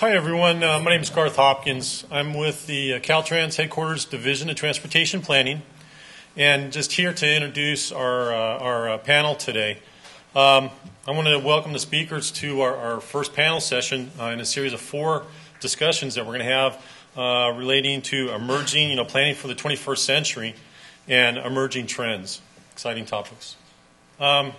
Hi, everyone. Uh, my name is Garth Hopkins. I'm with the uh, Caltrans Headquarters Division of Transportation Planning, and just here to introduce our, uh, our uh, panel today. Um, I want to welcome the speakers to our, our first panel session uh, in a series of four discussions that we're going to have uh, relating to emerging, you know, planning for the 21st century and emerging trends. Exciting topics. Um,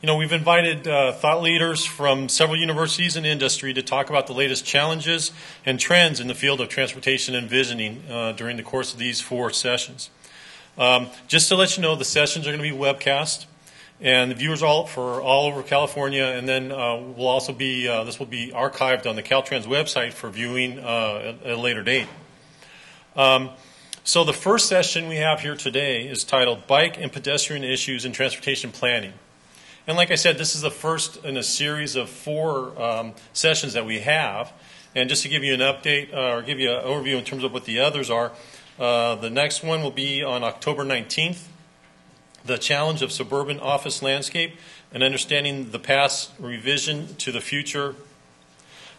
you know, we've invited uh, thought leaders from several universities and industry to talk about the latest challenges and trends in the field of transportation and visioning uh, during the course of these four sessions. Um, just to let you know, the sessions are going to be webcast, and the viewers all for all over California, and then uh, will also be uh, this will be archived on the Caltrans website for viewing uh, at a later date. Um, so the first session we have here today is titled "Bike and Pedestrian Issues in Transportation Planning." And like I said, this is the first in a series of four um, sessions that we have. And just to give you an update uh, or give you an overview in terms of what the others are, uh, the next one will be on October 19th. The challenge of suburban office landscape and understanding the past revision to the future.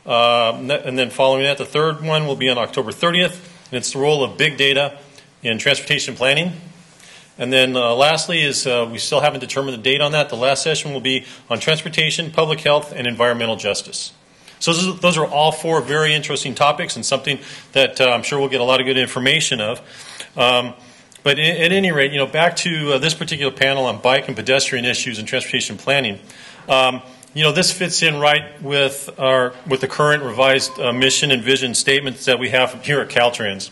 Uh, and then following that, the third one will be on October 30th, and it's the role of big data in transportation planning. And then uh, lastly is uh, we still haven't determined the date on that. The last session will be on transportation, public health, and environmental justice. So those are all four very interesting topics and something that uh, I'm sure we'll get a lot of good information of. Um, but at any rate, you know, back to uh, this particular panel on bike and pedestrian issues and transportation planning. Um, you know, this fits in right with our with the current revised uh, mission and vision statements that we have here at Caltrans.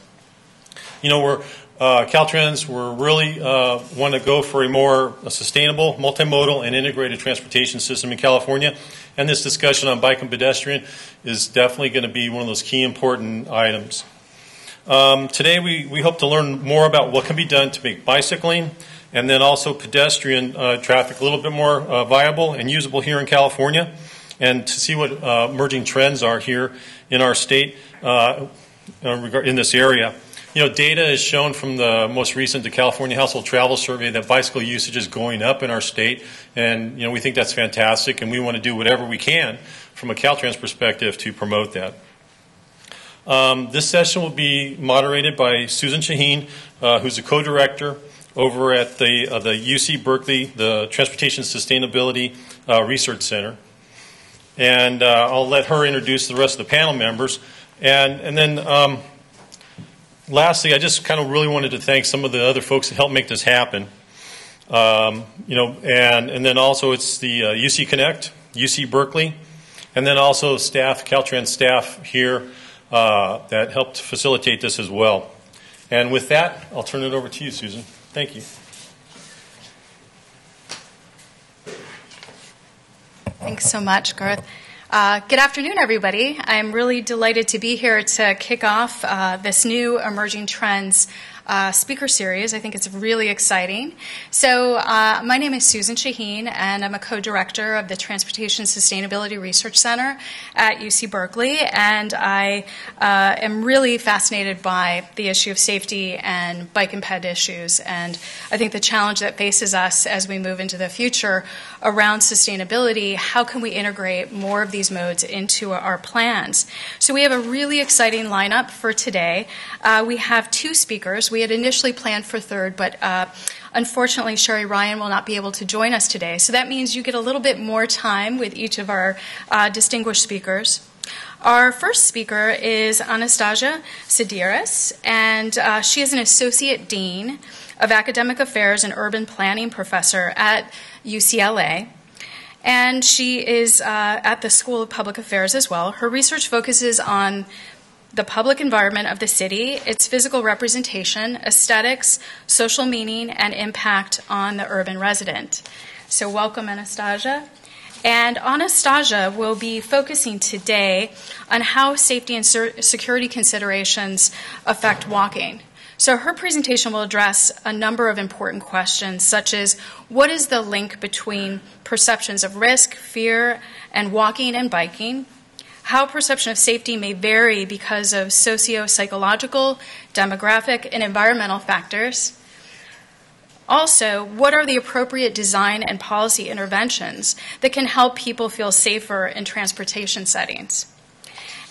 You know, we're uh, Caltrans, we're really uh, want to go for a more sustainable, multimodal, and integrated transportation system in California. And this discussion on bike and pedestrian is definitely going to be one of those key important items. Um, today, we, we hope to learn more about what can be done to make bicycling and then also pedestrian uh, traffic a little bit more uh, viable and usable here in California, and to see what uh, emerging trends are here in our state uh, in this area. You know, data is shown from the most recent the California Household Travel Survey that bicycle usage is going up in our state, and you know we think that's fantastic, and we want to do whatever we can from a Caltrans perspective to promote that. Um, this session will be moderated by Susan Shaheen, uh, who's a co-director over at the uh, the UC Berkeley, the Transportation Sustainability uh, Research Center, and uh, I'll let her introduce the rest of the panel members, and and then. Um, lastly, I just kind of really wanted to thank some of the other folks that helped make this happen. Um, you know, and, and then also it's the uh, UC Connect, UC Berkeley, and then also staff, Caltrans staff here uh, that helped facilitate this as well. And with that, I'll turn it over to you, Susan. Thank you. Thanks so much, Garth. Uh, good afternoon, everybody. I'm really delighted to be here to kick off uh, this new Emerging Trends uh, speaker series. I think it's really exciting. So, uh, my name is Susan Shaheen, and I'm a co director of the Transportation Sustainability Research Center at UC Berkeley. And I uh, am really fascinated by the issue of safety and bike and ped issues. And I think the challenge that faces us as we move into the future around sustainability how can we integrate more of these modes into our plans? So, we have a really exciting lineup for today. Uh, we have two speakers. We had initially planned for third, but uh, unfortunately, Sherry Ryan will not be able to join us today. So that means you get a little bit more time with each of our uh, distinguished speakers. Our first speaker is Anastasia Sideris, and uh, she is an associate dean of academic affairs and urban planning professor at UCLA. And she is uh, at the School of Public Affairs as well. Her research focuses on the public environment of the city, its physical representation, aesthetics, social meaning, and impact on the urban resident. So, welcome, Anastasia. And Anastasia will be focusing today on how safety and security considerations affect walking. So, her presentation will address a number of important questions, such as what is the link between perceptions of risk, fear, and walking and biking? How perception of safety may vary because of socio psychological, demographic, and environmental factors. Also, what are the appropriate design and policy interventions that can help people feel safer in transportation settings?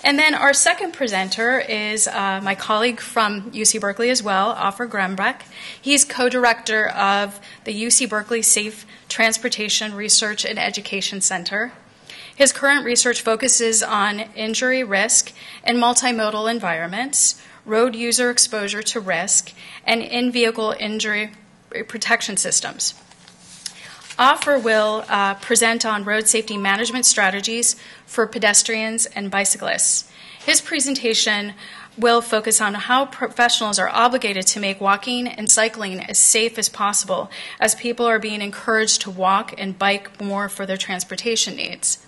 And then our second presenter is uh, my colleague from UC Berkeley as well, Offer Grembek. He's co director of the UC Berkeley Safe Transportation Research and Education Center. His current research focuses on injury risk in multimodal environments, road user exposure to risk, and in vehicle injury protection systems. Offer will uh, present on road safety management strategies for pedestrians and bicyclists. His presentation will focus on how professionals are obligated to make walking and cycling as safe as possible as people are being encouraged to walk and bike more for their transportation needs.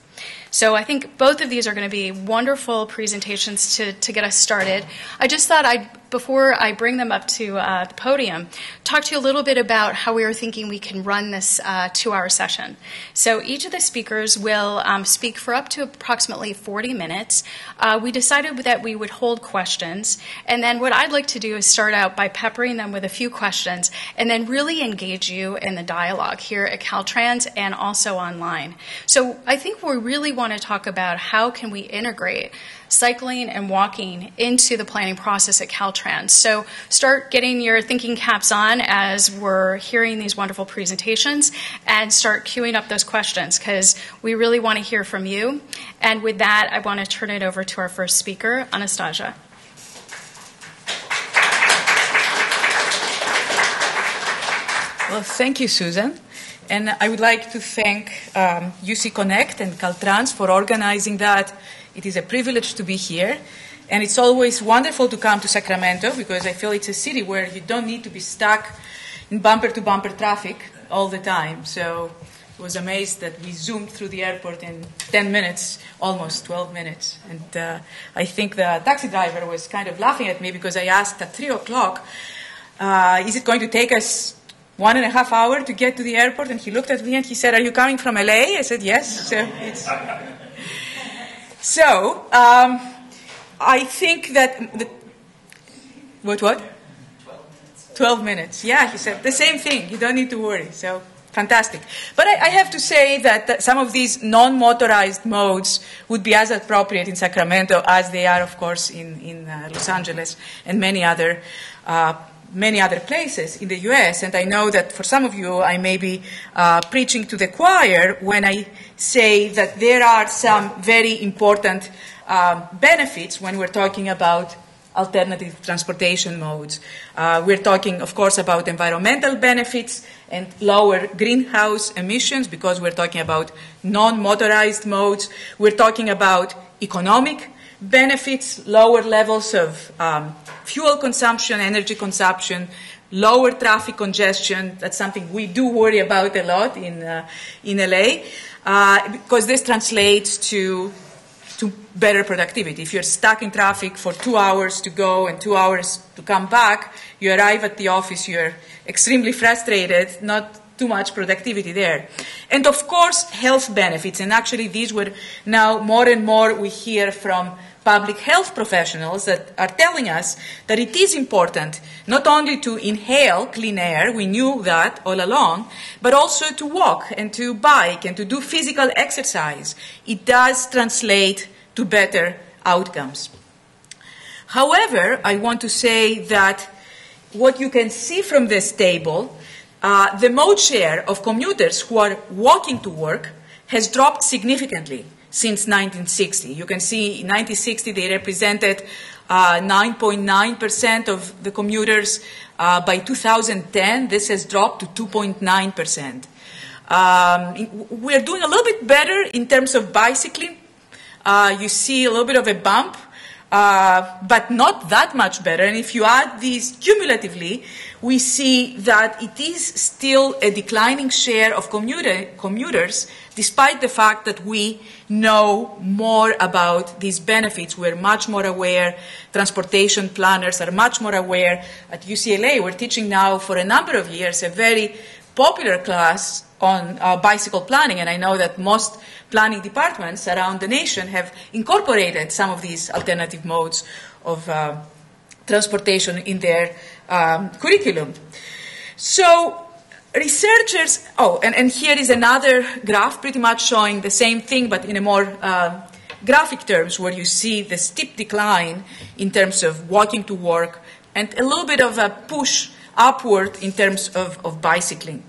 So I think both of these are going to be wonderful presentations to, to get us started. I just thought I'd, before I bring them up to uh, the podium, talk to you a little bit about how we are thinking we can run this uh, two hour session. So each of the speakers will um, speak for up to approximately 40 minutes. Uh, we decided that we would hold questions, and then what I'd like to do is start out by peppering them with a few questions and then really engage you in the dialogue here at Caltrans and also online. So I think we really want want to talk about how can we integrate cycling and walking into the planning process at Caltrans. So start getting your thinking caps on as we're hearing these wonderful presentations and start queuing up those questions because we really want to hear from you. And with that, I want to turn it over to our first speaker, Anastasia. Well, thank you, Susan. And I would like to thank um, UC Connect and Caltrans for organizing that. It is a privilege to be here. And it's always wonderful to come to Sacramento because I feel it's a city where you don't need to be stuck in bumper to bumper traffic all the time. So I was amazed that we zoomed through the airport in 10 minutes, almost 12 minutes. And uh, I think the taxi driver was kind of laughing at me because I asked at 3 o'clock, uh, is it going to take us one and a half hour to get to the airport, and he looked at me and he said, "Are you coming from LA?" I said, "Yes." So, so um, I think that the, what what? Twelve minutes. Yeah, he said the same thing. You don't need to worry. So fantastic. But I, I have to say that, that, some of these non-motorized modes would be as appropriate in Sacramento as they are, of course, in in uh, Los Angeles and many other. Uh, many other places in the US, and I know that for some of you, I may be uh, preaching to the choir when I say that there are some very important um, benefits when we're talking about alternative transportation modes. Uh, we're talking, of course, about environmental benefits and lower greenhouse emissions because we're talking about non motorized modes. We're talking about economic benefits, lower levels of um, fuel consumption, energy consumption, lower traffic congestion. That's something we do worry about a lot in, uh, in LA, uh, because this translates to, to better productivity. If you're stuck in traffic for two hours to go and two hours to come back, you arrive at the office, you're extremely frustrated, not too much productivity there. And of course, health benefits. And actually, these were now more and more we hear from public health professionals that are telling us that it is important not only to inhale clean air, we knew that all along, but also to walk and to bike and to do physical exercise. It does translate to better outcomes. However, I want to say that what you can see from this table, uh, the mode share of commuters who are walking to work has dropped significantly since 1960. You can see in 1960 they represented 9.9% uh, of the commuters. Uh, by 2010, this has dropped to 2.9%. Um, we're doing a little bit better in terms of bicycling. Uh, you see a little bit of a bump, uh, but not that much better. And if you add these cumulatively, we see that it is still a declining share of commuter, commuters, despite the fact that we know more about these benefits. We're much more aware. Transportation planners are much more aware. At UCLA, we're teaching now for a number of years a very popular class on uh, bicycle planning, and I know that most planning departments around the nation have incorporated some of these alternative modes of uh, transportation in their um, curriculum. So researchers, oh, and, and here is another graph pretty much showing the same thing but in a more uh, graphic terms where you see the steep decline in terms of walking to work and a little bit of a push upward in terms of, of bicycling.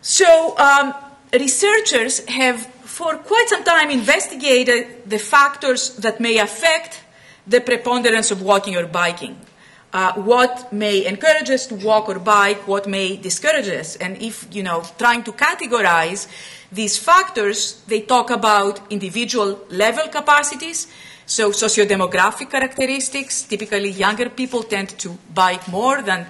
So, um, researchers have for quite some time investigated the factors that may affect the preponderance of walking or biking. Uh, what may encourage us to walk or bike, what may discourage us. And if, you know, trying to categorize these factors, they talk about individual level capacities, so sociodemographic characteristics. Typically, younger people tend to bike more than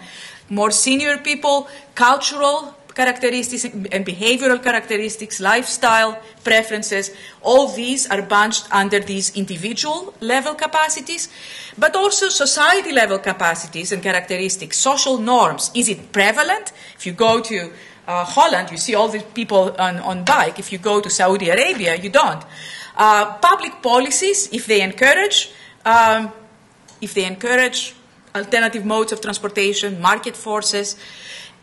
more senior people, cultural characteristics and behavioral characteristics, lifestyle preferences, all these are bunched under these individual level capacities, but also society level capacities and characteristics, social norms. Is it prevalent? If you go to uh, Holland, you see all these people on, on bike. If you go to Saudi Arabia, you don't. Uh, public policies, if they encourage, um, if they encourage alternative modes of transportation, market forces,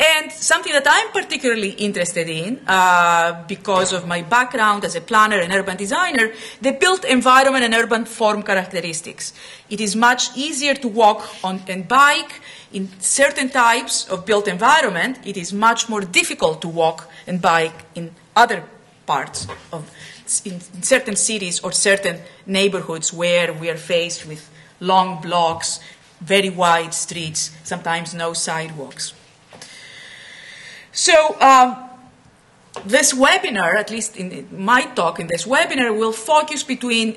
and something that I'm particularly interested in, uh, because of my background as a planner and urban designer, the built environment and urban form characteristics. It is much easier to walk on and bike in certain types of built environment. It is much more difficult to walk and bike in other parts of in certain cities or certain neighborhoods where we are faced with long blocks, very wide streets, sometimes no sidewalks. So um, this webinar, at least in my talk in this webinar, will focus between,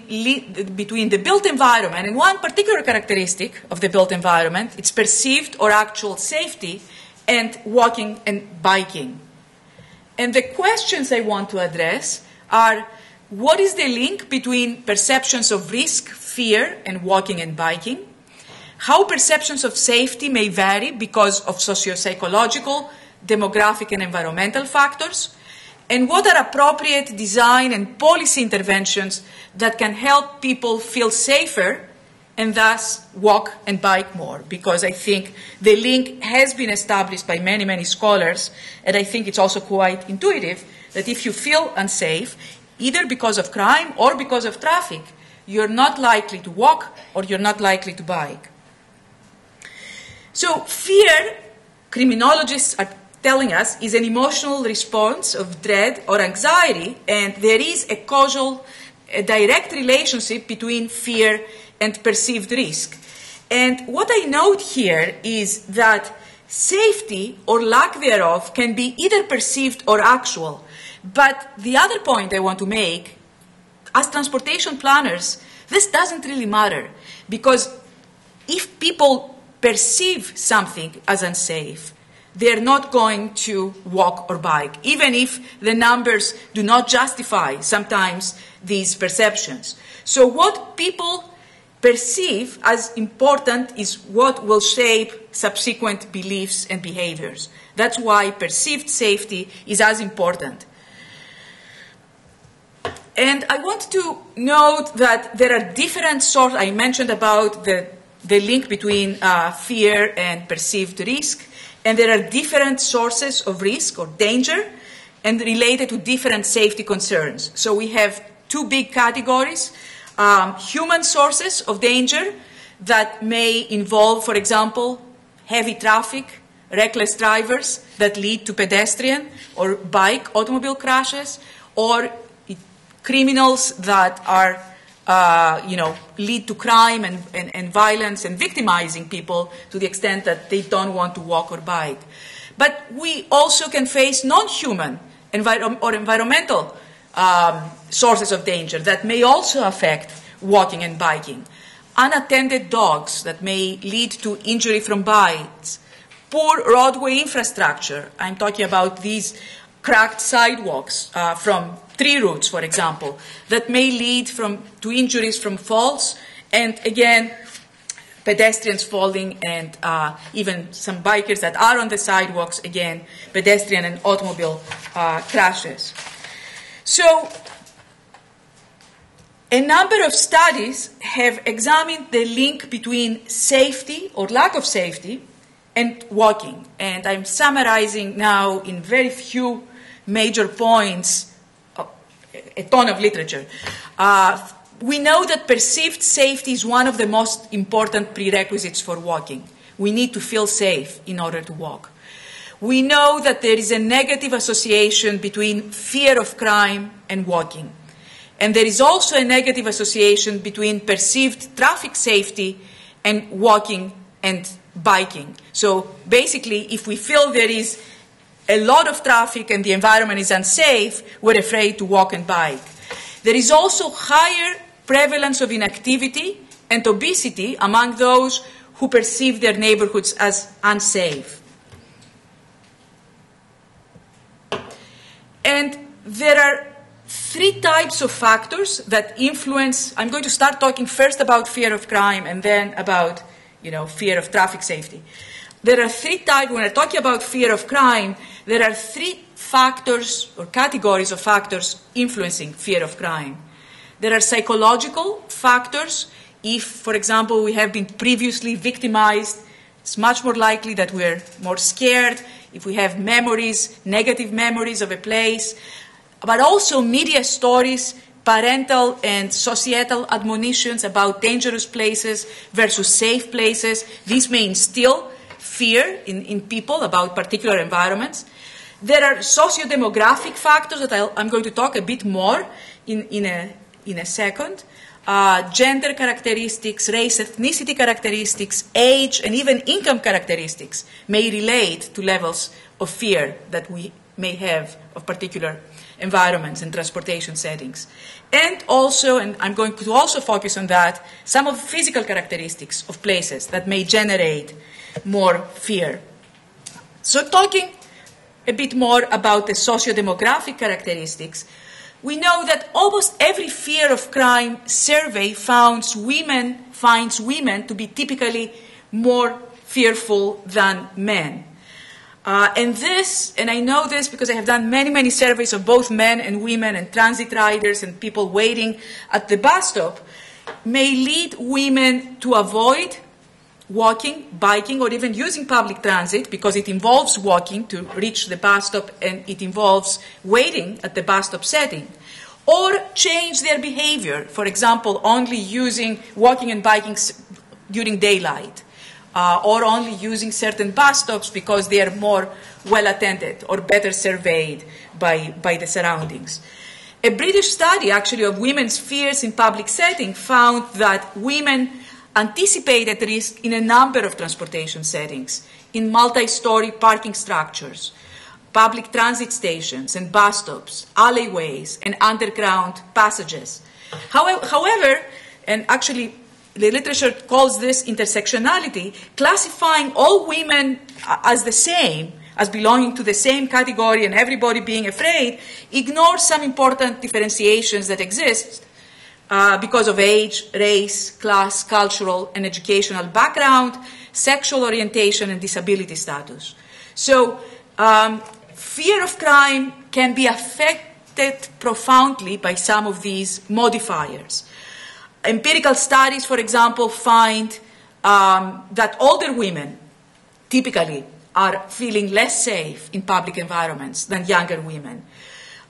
between the built environment and one particular characteristic of the built environment, its perceived or actual safety, and walking and biking. And the questions I want to address are what is the link between perceptions of risk, fear, and walking and biking? How perceptions of safety may vary because of socio-psychological, demographic and environmental factors, and what are appropriate design and policy interventions that can help people feel safer and thus walk and bike more. Because I think the link has been established by many, many scholars, and I think it's also quite intuitive that if you feel unsafe, either because of crime or because of traffic, you're not likely to walk or you're not likely to bike. So, fear, criminologists are telling us is an emotional response of dread or anxiety, and there is a causal, a direct relationship between fear and perceived risk. And what I note here is that safety or lack thereof can be either perceived or actual. But the other point I want to make, as transportation planners, this doesn't really matter because if people perceive something as unsafe, they're not going to walk or bike, even if the numbers do not justify sometimes these perceptions. So, what people perceive as important is what will shape subsequent beliefs and behaviors. That's why perceived safety is as important. And I want to note that there are different sorts, I mentioned about the, the link between uh, fear and perceived risk. And there are different sources of risk or danger and related to different safety concerns. So we have two big categories um, human sources of danger that may involve, for example, heavy traffic, reckless drivers that lead to pedestrian or bike automobile crashes, or criminals that are uh, you know, lead to crime and, and, and, violence and victimizing people to the extent that they don't want to walk or bike. But we also can face non-human or environmental um, sources of danger that may also affect walking and biking. Unattended dogs that may lead to injury from bites. Poor roadway infrastructure. I'm talking about these cracked sidewalks uh, from tree roots, for example, that may lead from, to injuries from falls, and again, pedestrians falling, and uh, even some bikers that are on the sidewalks, again, pedestrian and automobile uh, crashes. So, a number of studies have examined the link between safety or lack of safety and walking. And I'm summarizing now in very few major points a ton of literature. Uh, we know that perceived safety is one of the most important prerequisites for walking. We need to feel safe in order to walk. We know that there is a negative association between fear of crime and walking. And there is also a negative association between perceived traffic safety and walking and biking. So basically, if we feel there is a lot of traffic and the environment is unsafe, we're afraid to walk and bike. There is also higher prevalence of inactivity and obesity among those who perceive their neighborhoods as unsafe. And there are three types of factors that influence. I'm going to start talking first about fear of crime and then about you know, fear of traffic safety. There are three types, when I talk about fear of crime, there are three factors or categories of factors influencing fear of crime. There are psychological factors. If, for example, we have been previously victimized, it's much more likely that we're more scared. If we have memories, negative memories of a place, but also media stories, parental and societal admonitions about dangerous places versus safe places. These may instill fear in, in people about particular environments. There are socio-demographic factors that i am going to talk a bit more in, in, a, in a second. Uh, gender characteristics, race, ethnicity characteristics, age, and even income characteristics may relate to levels of fear that we may have of particular environments and transportation settings. And also, and I'm going to also focus on that, some of the physical characteristics of places that may generate more fear. So, talking a bit more about the socio-demographic characteristics, we know that almost every fear of crime survey finds women, finds women to be typically more fearful than men. Uh, and this, and I know this because I have done many, many surveys of both men and women and transit riders and people waiting at the bus stop, may lead women to avoid walking, biking, or even using public transit because it involves walking to reach the bus stop and it involves waiting at the bus stop setting. Or change their behavior, for example, only using walking and biking during daylight. Uh, or only using certain bus stops because they are more well attended or better surveyed by, by the surroundings. A British study, actually, of women's fears in public setting found that women anticipated risk in a number of transportation settings, in multi-story parking structures, public transit stations and bus stops, alleyways, and underground passages. However, however, and actually the literature calls this intersectionality, classifying all women as the same, as belonging to the same category and everybody being afraid, ignores some important differentiations that exist uh, because of age, race, class, cultural, and educational background, sexual orientation, and disability status. So, um, fear of crime can be affected profoundly by some of these modifiers. Empirical studies, for example, find um, that older women typically are feeling less safe in public environments than younger women.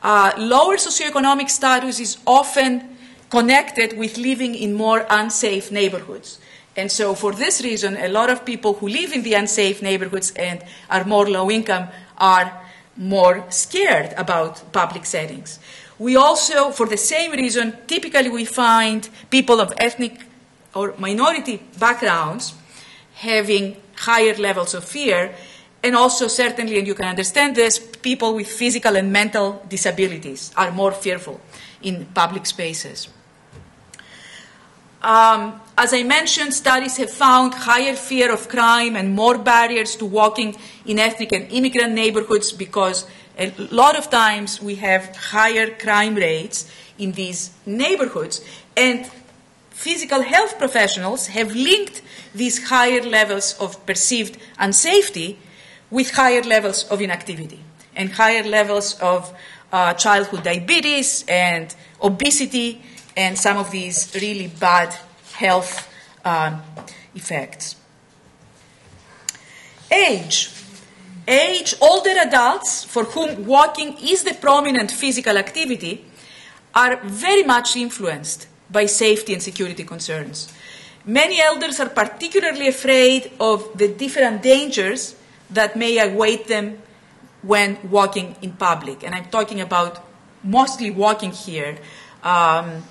Uh, lower socioeconomic status is often connected with living in more unsafe neighborhoods. And so, for this reason, a lot of people who live in the unsafe neighborhoods and are more low income are more scared about public settings. We also, for the same reason, typically we find people of ethnic or minority backgrounds having higher levels of fear, and also, certainly, and you can understand this, people with physical and mental disabilities are more fearful in public spaces. Um, as I mentioned, studies have found higher fear of crime and more barriers to walking in ethnic and immigrant neighborhoods because a lot of times we have higher crime rates in these neighborhoods. And physical health professionals have linked these higher levels of perceived unsafety with higher levels of inactivity and higher levels of uh, childhood diabetes and obesity and some of these really bad health um, effects. Age. Age, older adults for whom walking is the prominent physical activity are very much influenced by safety and security concerns. Many elders are particularly afraid of the different dangers that may await them when walking in public. And I'm talking about mostly walking here. Um,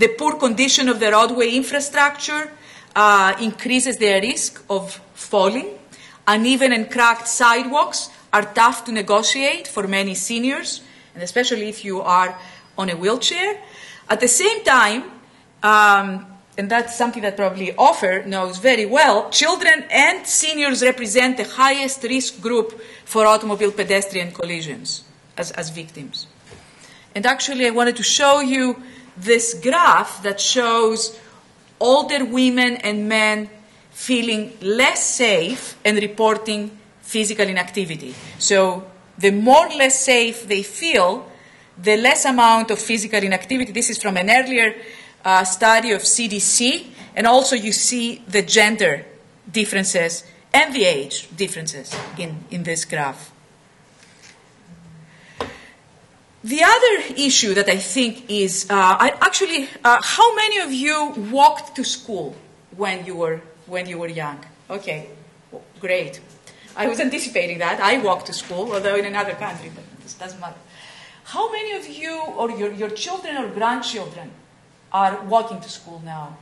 the poor condition of the roadway infrastructure uh, increases their risk of falling. Uneven and cracked sidewalks are tough to negotiate for many seniors, and especially if you are on a wheelchair. At the same time, um, and that's something that probably Offer knows very well, children and seniors represent the highest risk group for automobile pedestrian collisions as, as victims. And actually, I wanted to show you this graph that shows older women and men feeling less safe and reporting physical inactivity. So, the more less safe they feel, the less amount of physical inactivity. This is from an earlier uh, study of CDC, and also you see the gender differences and the age differences in, in this graph. The other issue that I think is uh, I actually, uh, how many of you walked to school when you were when you were young? Okay, great. I was anticipating that. I walked to school, although in another country, but this doesn't matter. How many of you or your, your children or grandchildren are walking to school now?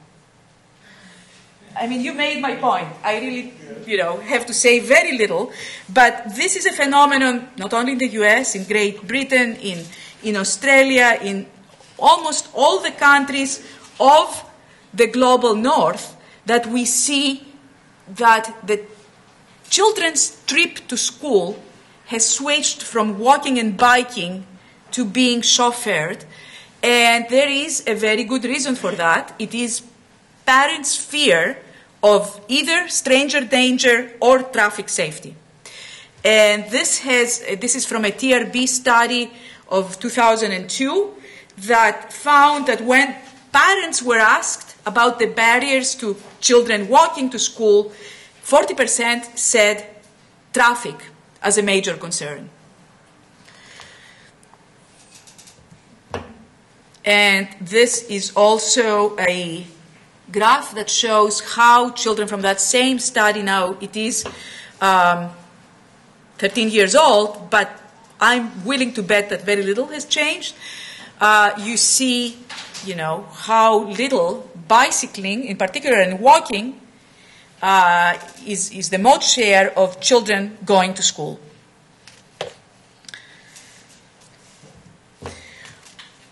I mean, you made my point. I really, you know, have to say very little. But this is a phenomenon not only in the US, in Great Britain, in, in Australia, in almost all the countries of the global north, that we see that the children's trip to school has switched from walking and biking to being chauffeured. And there is a very good reason for that. It is parents' fear of either stranger danger or traffic safety. And this, has, this is from a TRB study of 2002 that found that when parents were asked about the barriers to children walking to school, 40% said traffic as a major concern. And this is also a graph that shows how children from that same study now, it is um, 13 years old, but I'm willing to bet that very little has changed. Uh, you see, you know, how little bicycling, in particular, and walking uh, is, is the most share of children going to school.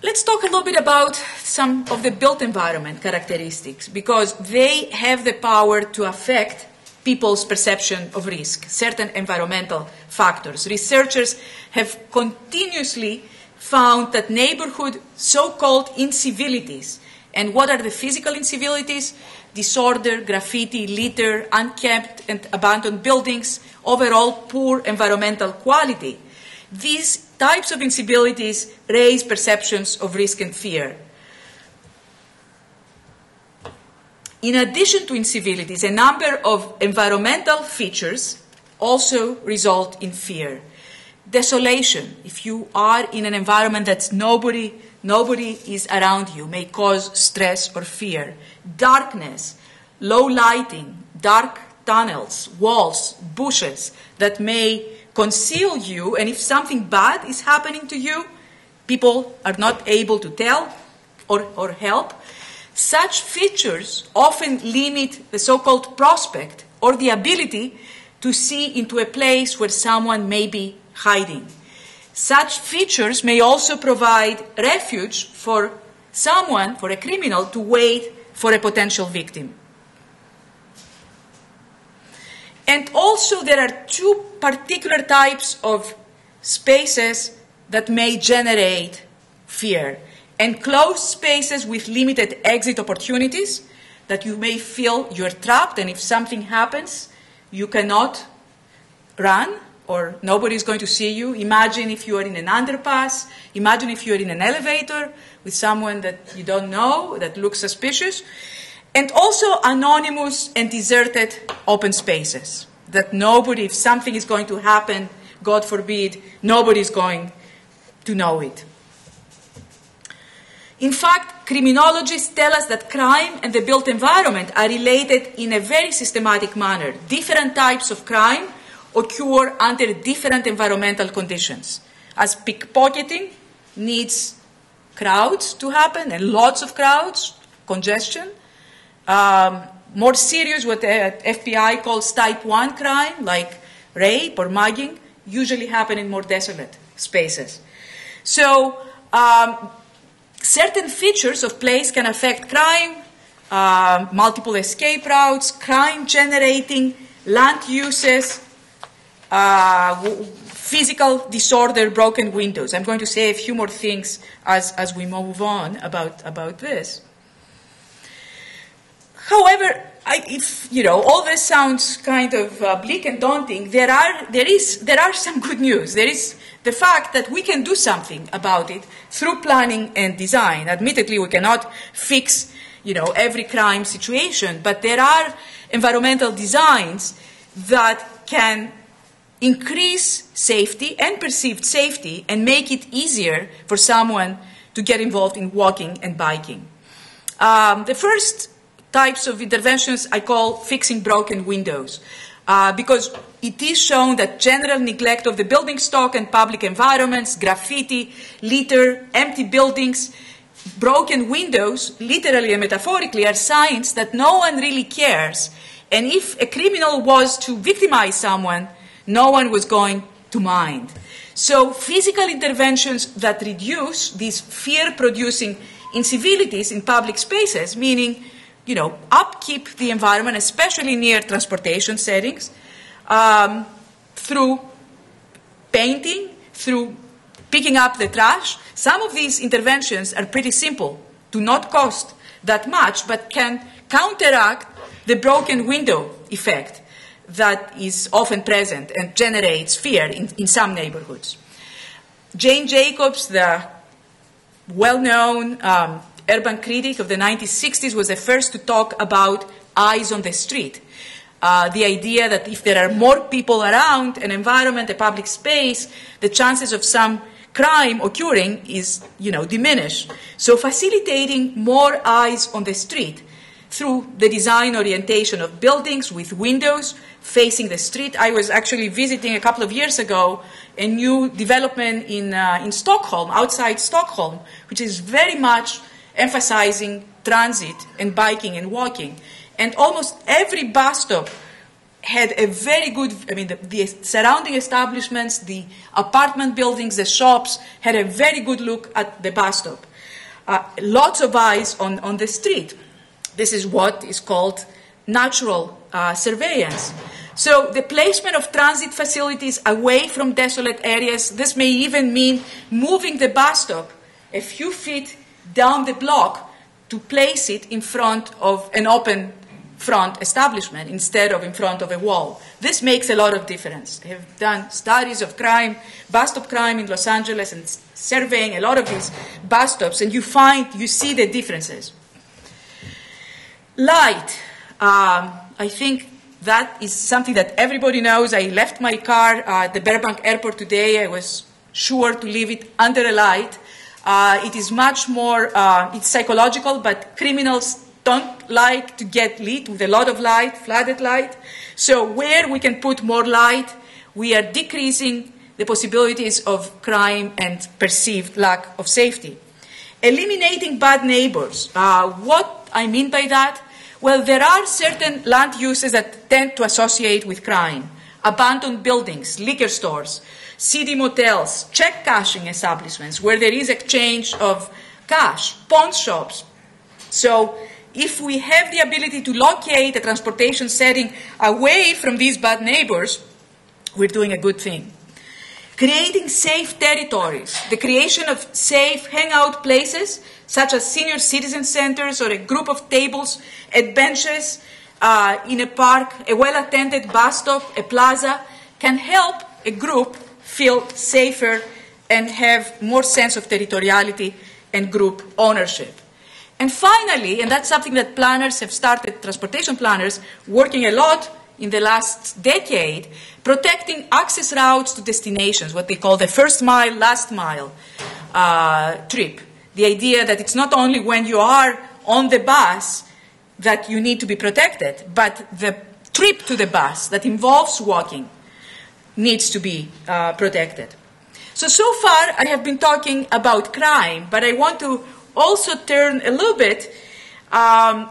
Let's talk a little bit about some of the built environment characteristics because they have the power to affect people's perception of risk, certain environmental factors. Researchers have continuously found that neighborhood so called incivilities, and what are the physical incivilities? Disorder, graffiti, litter, unkempt and abandoned buildings, overall poor environmental quality. These types of incivilities raise perceptions of risk and fear. In addition to incivilities, a number of environmental features also result in fear. Desolation, if you are in an environment that nobody, nobody is around you, may cause stress or fear. Darkness, low lighting, dark tunnels, walls, bushes that may conceal you, and if something bad is happening to you, people are not able to tell or, or help. Such features often limit the so called prospect or the ability to see into a place where someone may be hiding. Such features may also provide refuge for someone, for a criminal, to wait for a potential victim. And also, there are two particular types of spaces that may generate fear. Enclosed spaces with limited exit opportunities that you may feel you're trapped, and if something happens, you cannot run or nobody is going to see you. Imagine if you are in an underpass. Imagine if you're in an elevator with someone that you don't know, that looks suspicious and also anonymous and deserted open spaces that nobody, if something is going to happen, God forbid, nobody is going to know it. In fact, criminologists tell us that crime and the built environment are related in a very systematic manner. Different types of crime occur under different environmental conditions. As pickpocketing needs crowds to happen and lots of crowds, congestion. Um, more serious, what the FBI calls type 1 crime, like rape or mugging, usually happen in more desolate spaces. So, um, certain features of place can affect crime, uh, multiple escape routes, crime generating, land uses, uh, physical disorder, broken windows. I'm going to say a few more things as, as we move on about, about this. However, I, if you know all this sounds kind of uh, bleak and daunting, there are there is there are some good news. There is the fact that we can do something about it through planning and design. Admittedly, we cannot fix you know every crime situation, but there are environmental designs that can increase safety and perceived safety and make it easier for someone to get involved in walking and biking. Um, the first types of interventions I call fixing broken windows. Uh, because it is shown that general neglect of the building stock and public environments, graffiti, litter, empty buildings, broken windows, literally and metaphorically, are signs that no one really cares. And if a criminal was to victimize someone, no one was going to mind. So physical interventions that reduce these fear-producing incivilities in public spaces, meaning you know, upkeep the environment, especially near transportation settings, um, through painting, through picking up the trash. Some of these interventions are pretty simple, do not cost that much, but can counteract the broken window effect that is often present and generates fear in, in some neighborhoods. Jane Jacobs, the well known um, urban critic of the 1960s, was the first to talk about eyes on the street. Uh, the idea that if there are more people around an environment, a public space, the chances of some crime occurring is, you know, diminished. So facilitating more eyes on the street through the design orientation of buildings with windows facing the street. I was actually visiting a couple of years ago a new development in, uh, in Stockholm, outside Stockholm, which is very much emphasizing transit and biking and walking. And almost every bus stop had a very good, I mean, the, the, surrounding establishments, the apartment buildings, the shops had a very good look at the bus stop. Uh, lots of eyes on, on the street. This is what is called natural uh, surveillance. So the placement of transit facilities away from desolate areas, this may even mean moving the bus stop a few feet down the block to place it in front of an open front establishment instead of in front of a wall. This makes a lot of difference. I have done studies of crime, bus stop crime in Los Angeles, and surveying a lot of these bus stops, and you find, you see the differences. Light. Um, I think that is something that everybody knows. I left my car at the Burbank airport today. I was sure to leave it under a light. Uh, it is much more, uh, it's psychological, but criminals don't like to get lit with a lot of light, flooded light. So where we can put more light, we are decreasing the possibilities of crime and perceived lack of safety. Eliminating bad neighbors. Uh, what I mean by that? Well, there are certain land uses that tend to associate with crime. Abandoned buildings, liquor stores, city motels, check cashing establishments where there is exchange of cash, pawn shops. So if we have the ability to locate a transportation setting away from these bad neighbors, we're doing a good thing. Creating safe territories, the creation of safe hangout places, such as senior citizen centers or a group of tables and benches uh, in a park, a well attended bus stop, a plaza, can help a group feel safer and have more sense of territoriality and group ownership. And finally, and that's something that planners have started, transportation planners, working a lot in the last decade, protecting access routes to destinations, what they call the first mile, last mile uh, trip. The idea that it's not only when you are on the bus that you need to be protected, but the trip to the bus that involves walking needs to be uh, protected. So, so far I have been talking about crime, but I want to also turn a little bit um,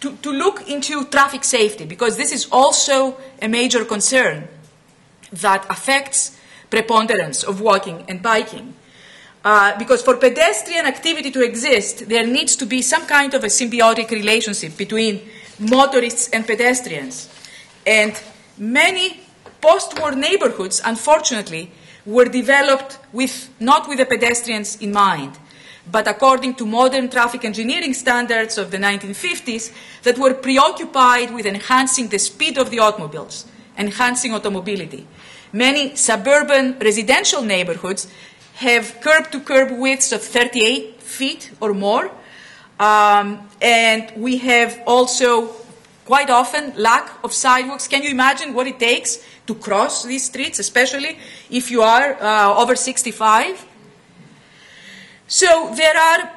to, to look into traffic safety, because this is also a major concern that affects preponderance of walking and biking. Uh, because for pedestrian activity to exist, there needs to be some kind of a symbiotic relationship between motorists and pedestrians. And many post-war neighborhoods, unfortunately, were developed with, not with the pedestrians in mind, but according to modern traffic engineering standards of the 1950s that were preoccupied with enhancing the speed of the automobiles, enhancing automobility. Many suburban residential neighborhoods have curb to curb widths of 38 feet or more. Um, and we have also quite often lack of sidewalks. Can you imagine what it takes to cross these streets, especially if you are uh, over 65? So there are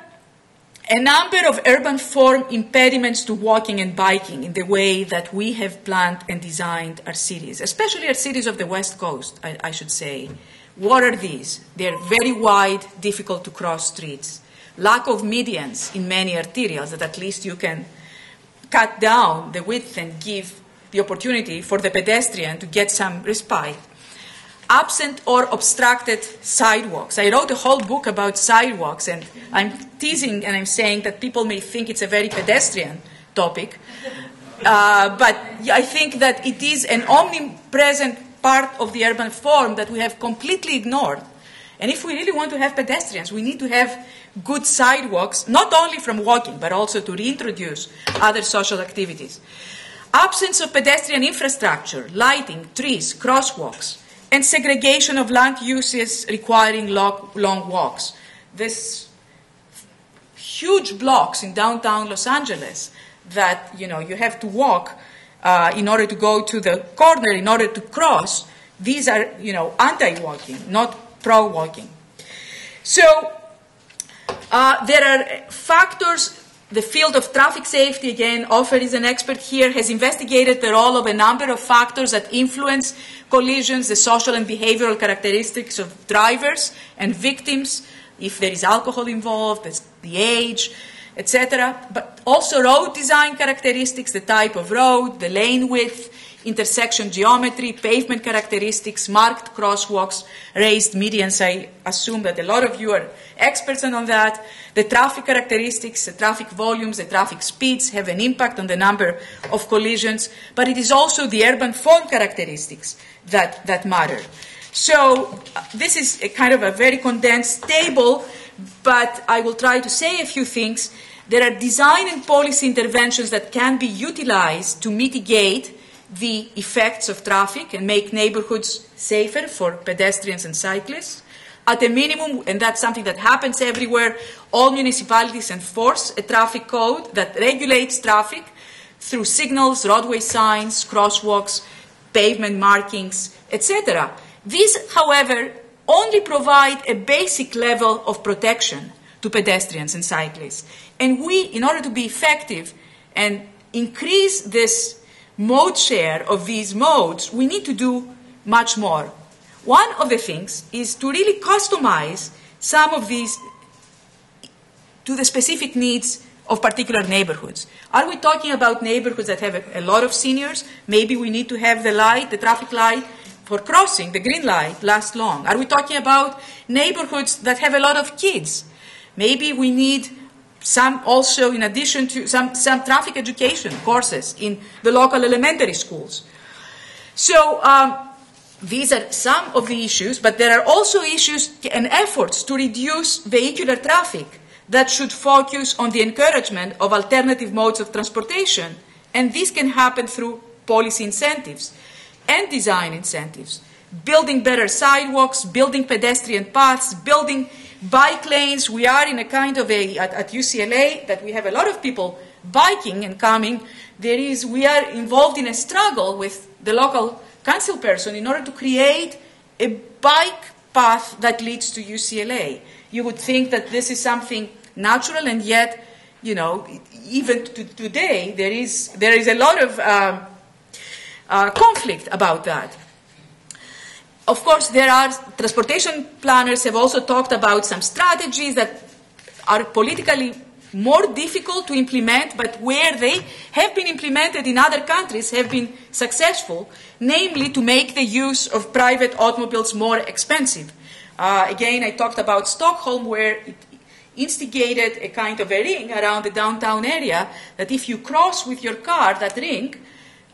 a number of urban form impediments to walking and biking in the way that we have planned and designed our cities, especially our cities of the West Coast, I, I should say. What are these? They're very wide, difficult to cross streets. Lack of medians in many arterials that at least you can cut down the width and give the opportunity for the pedestrian to get some respite. Absent or obstructed sidewalks. I wrote a whole book about sidewalks, and I'm teasing and I'm saying that people may think it's a very pedestrian topic. Uh, but I think that it is an omnipresent part of the urban form that we have completely ignored. And if we really want to have pedestrians, we need to have good sidewalks, not only from walking, but also to reintroduce other social activities. Absence of pedestrian infrastructure, lighting, trees, crosswalks, and segregation of land uses requiring long, long walks. This huge blocks in downtown Los Angeles that you know you have to walk uh, in order to go to the corner, in order to cross, these are, you know, anti-walking, not pro-walking. So uh, there are factors. The field of traffic safety, again, Offer is an expert here, has investigated the role of a number of factors that influence collisions, the social and behavioral characteristics of drivers and victims, if there is alcohol involved, the age, etc. But also road design characteristics, the type of road, the lane width, intersection geometry, pavement characteristics, marked crosswalks, raised medians. I assume that a lot of you are experts on that. The traffic characteristics, the traffic volumes, the traffic speeds have an impact on the number of collisions, but it is also the urban form characteristics that, that matter. So uh, this is a kind of a very condensed table, but I will try to say a few things there are design and policy interventions that can be utilized to mitigate the effects of traffic and make neighborhoods safer for pedestrians and cyclists. At a minimum, and that's something that happens everywhere, all municipalities enforce a traffic code that regulates traffic through signals, roadway signs, crosswalks, pavement markings, etc. These, however, only provide a basic level of protection to pedestrians and cyclists. And we, in order to be effective and increase this mode share of these modes, we need to do much more. One of the things is to really customize some of these to the specific needs of particular neighborhoods. Are we talking about neighborhoods that have a, a, lot of seniors? Maybe we need to have the light, the traffic light for crossing, the green light, last long. Are we talking about neighborhoods that have a lot of kids? Maybe we need some also, in addition to some, some traffic education courses in the local elementary schools. So um, these are some of the issues, but there are also issues and efforts to reduce vehicular traffic that should focus on the encouragement of alternative modes of transportation. And this can happen through policy incentives and design incentives. Building better sidewalks, building pedestrian paths, building bike lanes. We are in a kind of a, at, at UCLA, that we have a lot of people biking and coming. There is, we are involved in a struggle with the local council person in order to create a bike path that leads to UCLA. You would think that this is something natural, and yet, you know, even to today, there is, there is a lot of um, uh, conflict about that. Of course, there are transportation planners have also talked about some strategies that are politically more difficult to implement, but where they have been implemented in other countries have been successful, namely to make the use of private automobiles more expensive. Uh, again, I talked about Stockholm, where it instigated a kind of a ring around the downtown area that if you cross with your car that ring,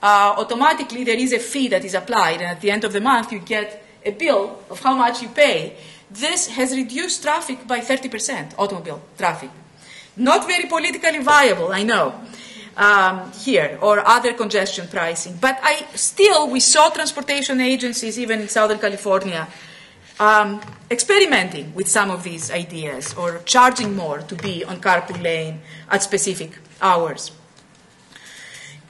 uh, automatically there is a fee that is applied, and at the end of the month you get a bill of how much you pay. This has reduced traffic by 30%, automobile traffic. Not very politically viable, I know, um, here, or other congestion pricing. But I still, we saw transportation agencies, even in Southern California, um, experimenting with some of these ideas or charging more to be on carpool lane at specific hours.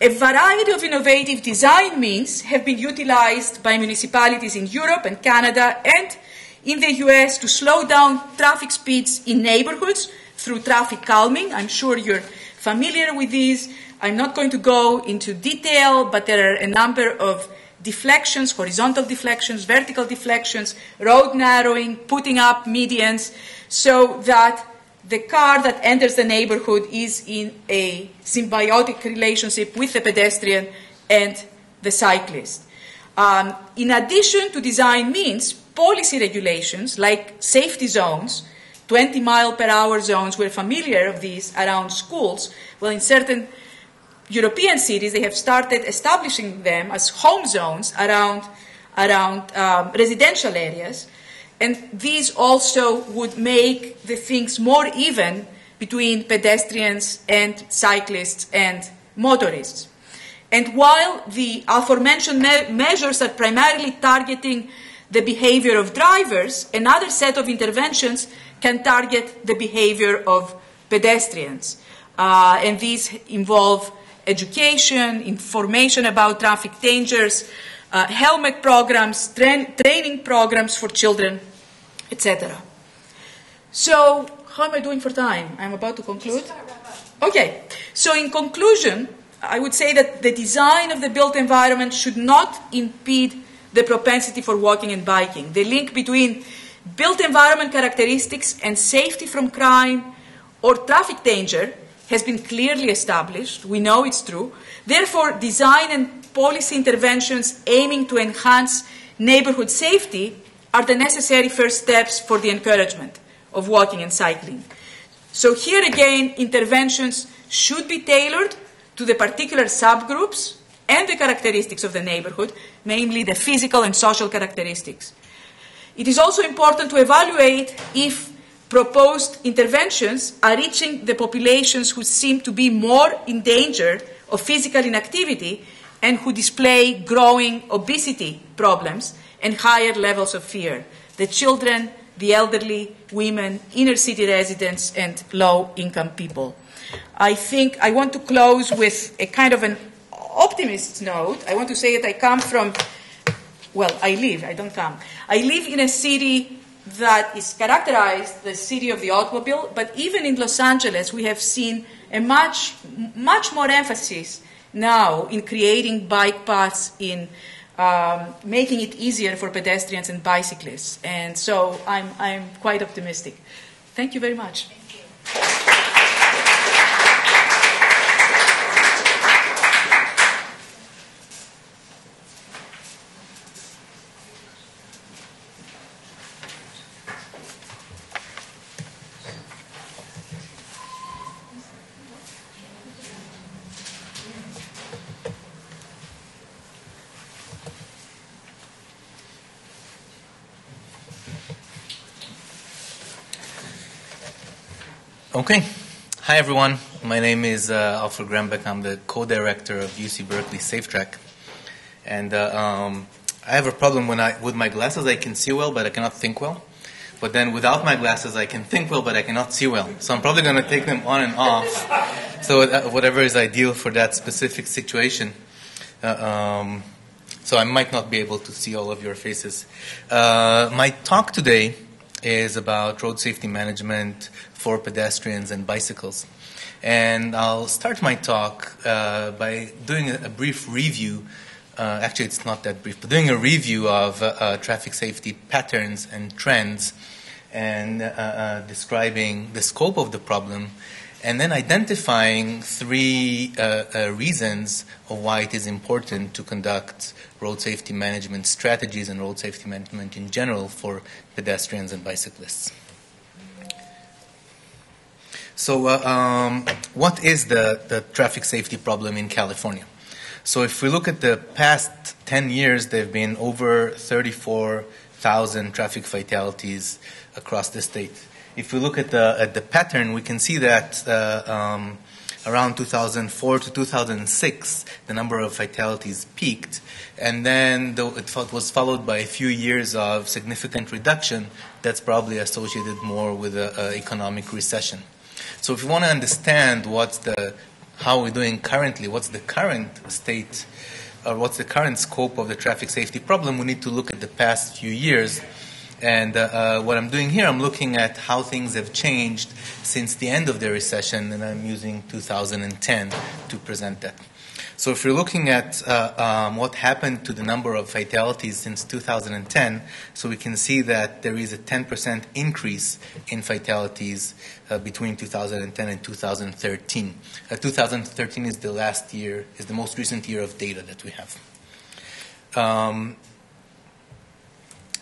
A variety of innovative design means have been utilized by municipalities in Europe and Canada and in the US to slow down traffic speeds in neighborhoods through traffic calming. I'm sure you're familiar with these. I'm not going to go into detail, but there are a number of deflections, horizontal deflections, vertical deflections, road narrowing, putting up medians, so that the car that enters the neighborhood is in a symbiotic relationship with the pedestrian and the cyclist. Um, in addition to design means, policy regulations like safety zones, 20 mile per hour zones, we're familiar of these around schools. Well, in certain European cities, they have started establishing them as home zones around, around um, residential areas. And these also would make the things more even between pedestrians and cyclists and motorists. And while the aforementioned me- measures are primarily targeting the behavior of drivers, another set of interventions can target the behavior of pedestrians. Uh, and these involve education, information about traffic dangers, uh, helmet programs, tra- training programs for children, etc. So, how am I doing for time? I'm about to conclude. Okay, so in conclusion, I would say that the design of the built environment should not impede the propensity for walking and biking. The link between built environment characteristics and safety from crime or traffic danger has been clearly established. We know it's true. Therefore, design and policy interventions aiming to enhance neighborhood safety are the necessary first steps for the encouragement of walking and cycling. So, here again, interventions should be tailored to the particular subgroups and the characteristics of the neighborhood, namely the physical and social characteristics. It is also important to evaluate if proposed interventions are reaching the populations who seem to be more in danger of physical inactivity and who display growing obesity problems and higher levels of fear the children, the elderly, women, inner city residents, and low income people. I think I want to close with a kind of an optimist note. I want to say that I come from, well, I live, I don't come. I live in a city that is characterized the city of the automobile, but even in Los Angeles, we have seen a much, much more emphasis now in creating bike paths, in um, making it easier for pedestrians and bicyclists. And so I'm, I'm quite optimistic. Thank you very much. Okay. Hi, everyone. My name is uh, Offer Grembek. I'm the co-director of UC Berkeley SafeTREC. And uh, um, I have a problem when I, with my glasses. I can see well, but I cannot think well. But then without my glasses, I can think well, but I cannot see well. So I'm probably going to take them on and off. So uh, whatever is ideal for that specific situation. Uh, um, so I might not be able to see all of your faces. Uh, my talk today is about road safety management for pedestrians and bicycles. And I'll start my talk uh, by doing a, brief review. Uh, actually, it's not that brief, but doing a review of uh, uh traffic safety patterns and trends and uh, uh, describing the scope of the problem and then identifying three reasons of why it is important to conduct road safety management strategies and road safety management in general for pedestrians and bicyclists. So, uh, um, what is the, the traffic safety problem in California? So, if we look at the past 10 years, there have been over 34,000 traffic fatalities across the state if we look at the, at the pattern, we can see that uh, um, around 2004 to 2006, the number of fatalities peaked, and then it was followed by a few years of significant reduction. That's probably associated more with an economic recession. So, if you want to understand what's the how we're doing currently, what's the current state, or what's the current scope of the traffic safety problem, we need to look at the past few years and uh, uh, what I'm doing here, I'm looking at how things have changed since the end of the recession, and I'm using 2010 to present that. So if you're looking at uh, um, what happened to the number of fatalities since 2010, so we can see that there is a 10% increase in fatalities uh, between 2010 and 2013. Uh, 2013 is the last year, is the most recent year of data that we have. Um,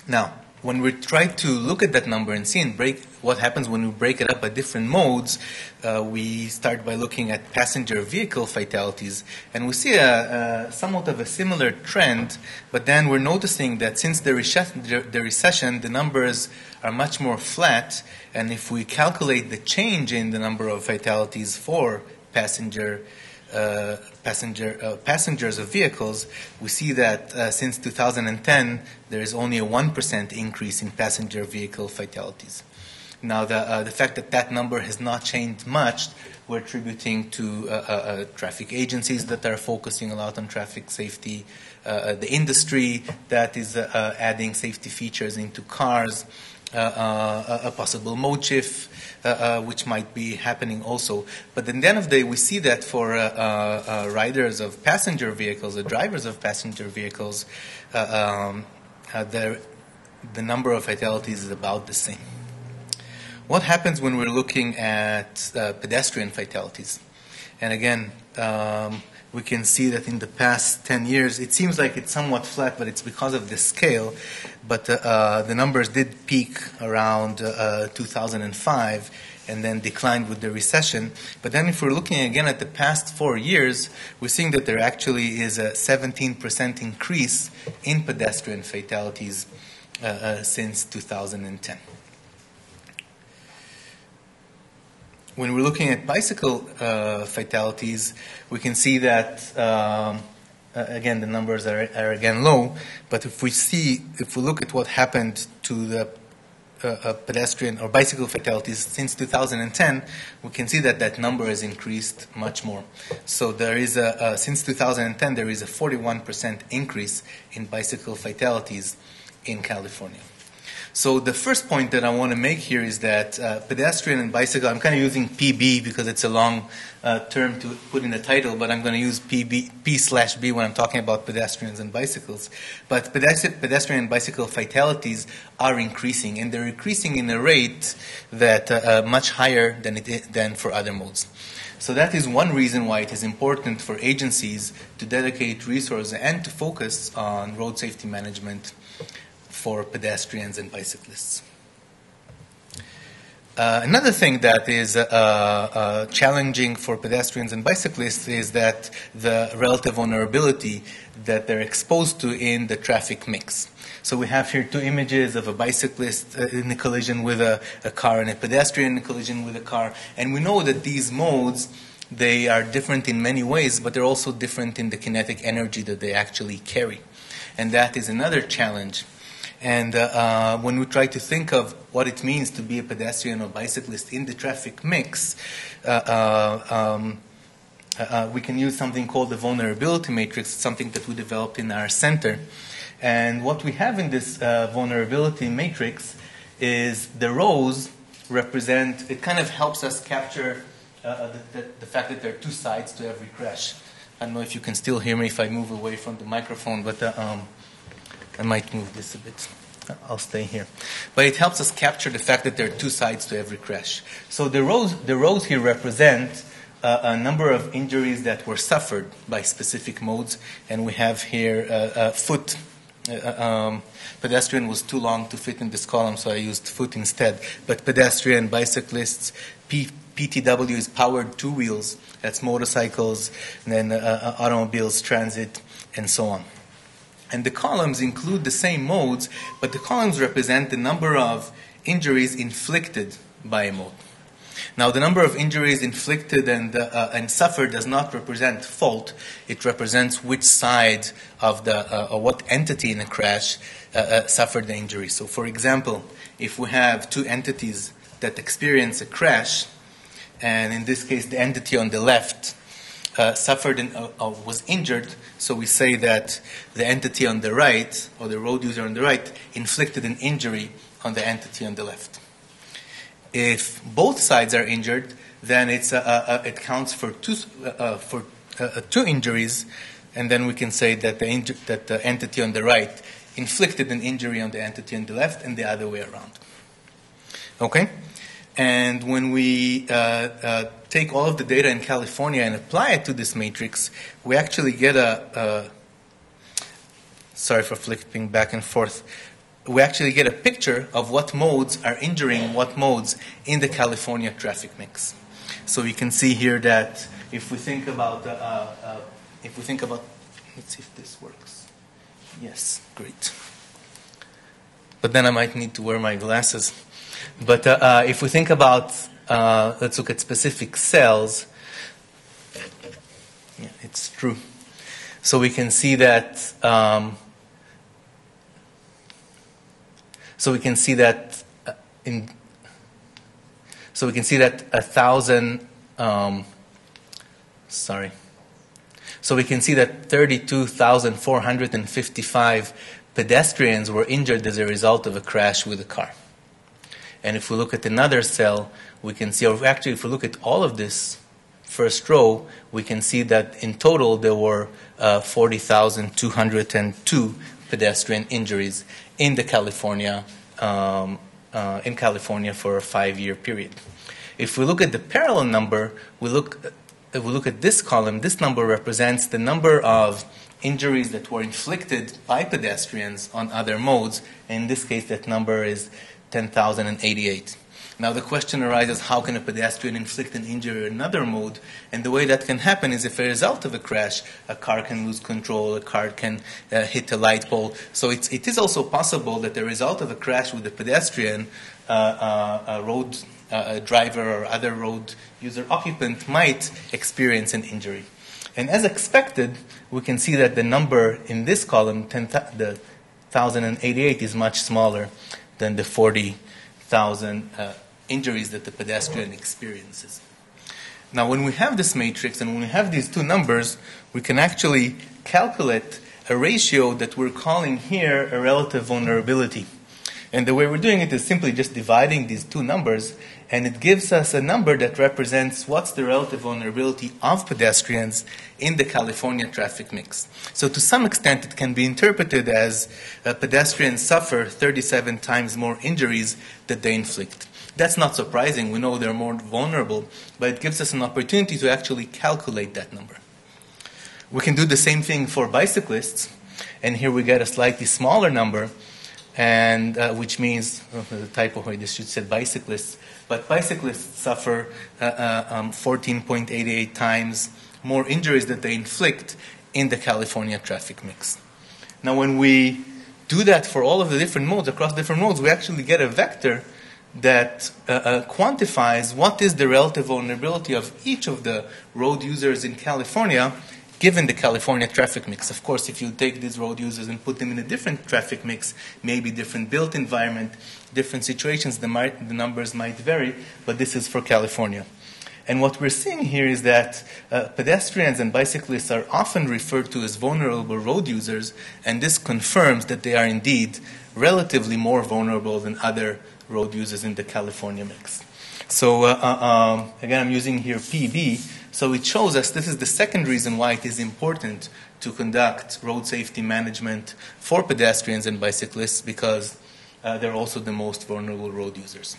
now, when we try to look at that number and see and break what happens when we break it up by different modes, uh, we start by looking at passenger vehicle fatalities, and we see a, a, somewhat of a similar trend. But then we're noticing that since the, recession, the recession, the numbers are much more flat, and if we calculate the change in the number of fatalities for passenger uh, passenger, uh, passengers of vehicles, we see that uh, since 2010, there is only a 1% increase in passenger vehicle fatalities. Now, the, uh, the fact that that number has not changed much, we're attributing to uh, traffic agencies that are focusing a lot on traffic safety, the industry that is adding safety features into cars, a possible mode shift, uh, uh, Uh, uh, which might be happening also. But at the end of the day, we see that for uh, uh riders of passenger vehicles, or drivers of passenger vehicles, um, the, the number of fatalities is about the same. What happens when we're looking at pedestrian fatalities? And again, um, we can see that in the past 10 years, it seems like it's somewhat flat, but it's because of the scale. But uh, uh, the numbers did peak around uh, 2005 and then declined with the recession. But then, if we're looking again at the past four years, we're seeing that there actually is a 17% increase in pedestrian fatalities uh, uh, since 2010. When we're looking at bicycle uh, fatalities, we can see that um, again the numbers are, are, again low. But if we see, if we look at what happened to the uh, uh, pedestrian or bicycle fatalities since 2010, we can see that that number has increased much more. So there is a uh, since 2010 there is a 41% increase in bicycle fatalities in California. So the first point that I want to make here is that uh, pedestrian and bicycle, I'm kind of using PB because it's a long uh, term to put in the title, but I'm going to use PB, P slash B when I'm talking about pedestrians and bicycles. But pedestrian and bicycle fatalities are increasing, and they're increasing in a rate that uh, uh much higher than, it than for other modes. So that is one reason why it is important for agencies to dedicate resources and to focus on road safety management for pedestrians and bicyclists. Uh, another thing that is uh, uh, challenging for pedestrians and bicyclists is that the relative vulnerability that they're exposed to in the traffic mix. So we have here two images of a bicyclist uh, in a collision with a, a car and a pedestrian in a collision with a car. And we know that these modes, they are different in many ways, but they're also different in the kinetic energy that they actually carry. And that is another challenge and uh, uh, when we try to think of what it means to be a pedestrian or bicyclist in the traffic mix, uh, uh um, we can use something called the vulnerability matrix, something that we developed in our center. And what we have in this vulnerability matrix is the rows represent, it kind of helps us capture uh, the, the, the, fact that there are two sides to every crash. I don't know if you can still hear me if I move away from the microphone, but uh, um, I might move this a bit. I'll stay here. But it helps us capture the fact that there are two sides to every crash. So the rows, the rows here represent uh, a number of injuries that were suffered by specific modes, and we have here uh, foot. Uh, um, pedestrian was too long to fit in this column, so I used foot instead. But pedestrian, bicyclists, P- PTW is powered two wheels. That's motorcycles, and then uh, uh, automobiles, transit, and so on. And the columns include the same modes, but the columns represent the number of injuries inflicted by a mode. Now, the number of injuries inflicted and, uh, and suffered does not represent fault. It represents which side of the, uh, or what entity in a crash uh, uh suffered the injury. So, for example, if we have two entities that experience a crash, and in this case, the entity on the left uh, suffered and uh, uh, was injured, so we say that the entity on the right, or the road user on the right, inflicted an injury on the entity on the left. If both sides are injured, then it's, uh, uh, it counts for two, for, two injuries, and then we can say that the, that the entity on the right inflicted an injury on the entity on the left, and the other way around. Okay? And when we uh, uh, take all of the data in California and apply it to this matrix, we actually get a, a sorry for flipping back and forth. We actually get a picture of what modes are injuring what modes in the California traffic mix. So we can see here that if we think about, uh, uh, if we think about, let's see if this works. Yes, great. But then I might need to wear my glasses. But uh, uh, if we think about, uh, let's look at specific cells, yeah, it's true. So we can see that. Um, so we can see that uh, in. So we can see that a thousand. Um, sorry. So we can see that 32,455 pedestrians were injured as a result of a crash with a car. And if we look at another cell, we can see, or actually, if we look at all of this first row, we can see that in total there were uh, 40,202 pedestrian injuries in the California um, uh, in California for a five-year period. If we look at the parallel number, we look if we look at this column. This number represents the number of injuries that were inflicted by pedestrians on other modes. In this case, that number is 10,088. Now the question arises, how can a pedestrian inflict an injury in another mode? And the way that can happen is if a result of a crash, a car can lose control, a car can uh, hit a light pole. So it's, it is also possible that the result of a crash with a pedestrian, uh, uh, a road uh, a driver or other road user occupant might experience an injury. And as expected, we can see that the number in this column, 10, the 1088, is much smaller than the 40,000 uh, injuries that the pedestrian experiences. Now, when we have this matrix and when we have these two numbers, we can actually calculate a ratio that we're calling here a relative vulnerability. And the way we're doing it is simply just dividing these two numbers, and it gives us a number that represents what's the relative vulnerability of pedestrians in the California traffic mix. So, to some extent, it can be interpreted as uh, pedestrians suffer 37 times more injuries that they inflict. That's not surprising. We know they're more vulnerable, but it gives us an opportunity to actually calculate that number. We can do the same thing for bicyclists, and here we get a slightly smaller number and uh, which means oh, the typo here. This should say bicyclists, but bicyclists suffer uh, uh, um, 14.88 times more injuries that they inflict in the California traffic mix. Now, when we do that for all of the different modes across different modes, we actually get a vector that uh, uh, quantifies what is the relative vulnerability of each of the road users in California given the California traffic mix. Of course, if you take these road users and put them in a different traffic mix, maybe different built environment, different situations, the, might, the numbers might vary, but this is for California. And what we're seeing here is that uh, pedestrians and bicyclists are often referred to as vulnerable road users, and this confirms that they are indeed relatively more vulnerable than other road users in the California mix. So uh, uh, um, again, I'm using here PB. So it shows us this is the second reason why it is important to conduct road safety management for pedestrians and bicyclists because uh, they're also the most vulnerable road users.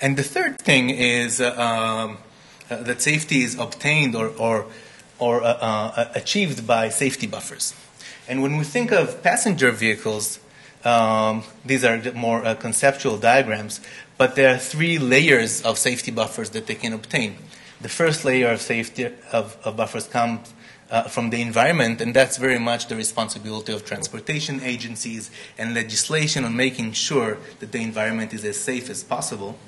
And the third thing is uh, um, uh, that safety is obtained or, or, or uh, achieved by safety buffers. And when we think of passenger vehicles, um, these are more uh, conceptual diagrams, but there are three layers of safety buffers that they can obtain. The first layer of safety of, of buffers comes uh, from the environment, and that's very much the responsibility of transportation agencies and legislation on making sure that the environment is as safe as possible.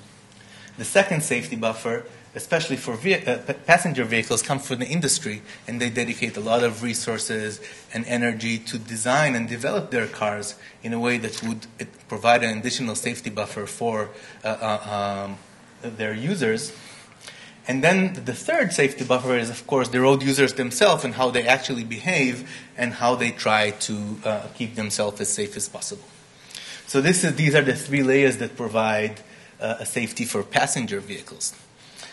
The second safety buffer, especially for ve- uh, passenger vehicles, come from the industry, and they dedicate a lot of resources and energy to design and develop their cars in a way that would provide an additional safety buffer for uh, uh, um, their users. And then the third safety buffer is, of course, the road users themselves and how they actually behave and how they try to uh, keep themselves as safe as possible. So is, these are the three layers that provide uh, a safety for passenger vehicles.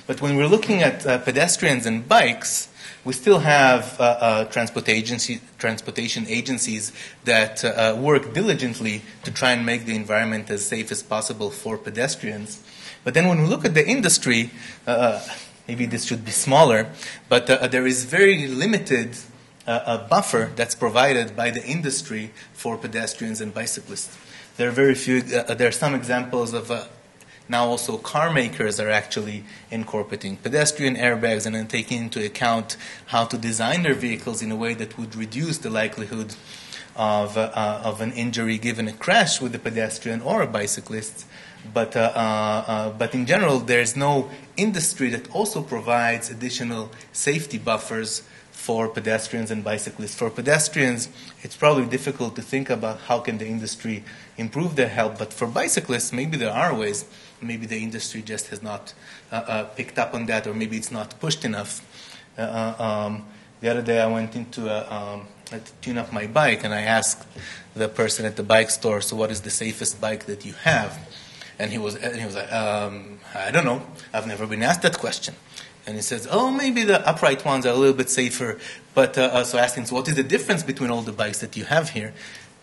But when we're looking at uh, pedestrians and bikes, we still have uh, uh, transport agency, transportation agencies that uh, work diligently to try and make the environment as safe as possible for pedestrians. But then when we look at the industry, uh, maybe this should be smaller, but uh, there is very limited uh, buffer that's provided by the industry for pedestrians and bicyclists. There are very few, there are some examples of now also car makers are actually incorporating pedestrian airbags and then taking into account how to design their vehicles in a way that would reduce the likelihood of, uh, of an injury given a crash with a pedestrian or a bicyclist. But, uh, uh, uh, but in general, there's no industry that also provides additional safety buffers for pedestrians and bicyclists. For pedestrians, it's probably difficult to think about how can the industry improve their health, but for bicyclists, maybe there are ways. Maybe the industry just has not uh, uh, picked up on that, or maybe it's not pushed enough. Uh, um, the other day, I went into a, um, to tune up my bike, and I asked the person at the bike store, "So, what is the safest bike that you have?" And he was, and he was like, um, I don't know. I've never been asked that question. And he says, oh, maybe the upright ones are a little bit safer. But uh, so him, so what is the difference between all the bikes that you have here?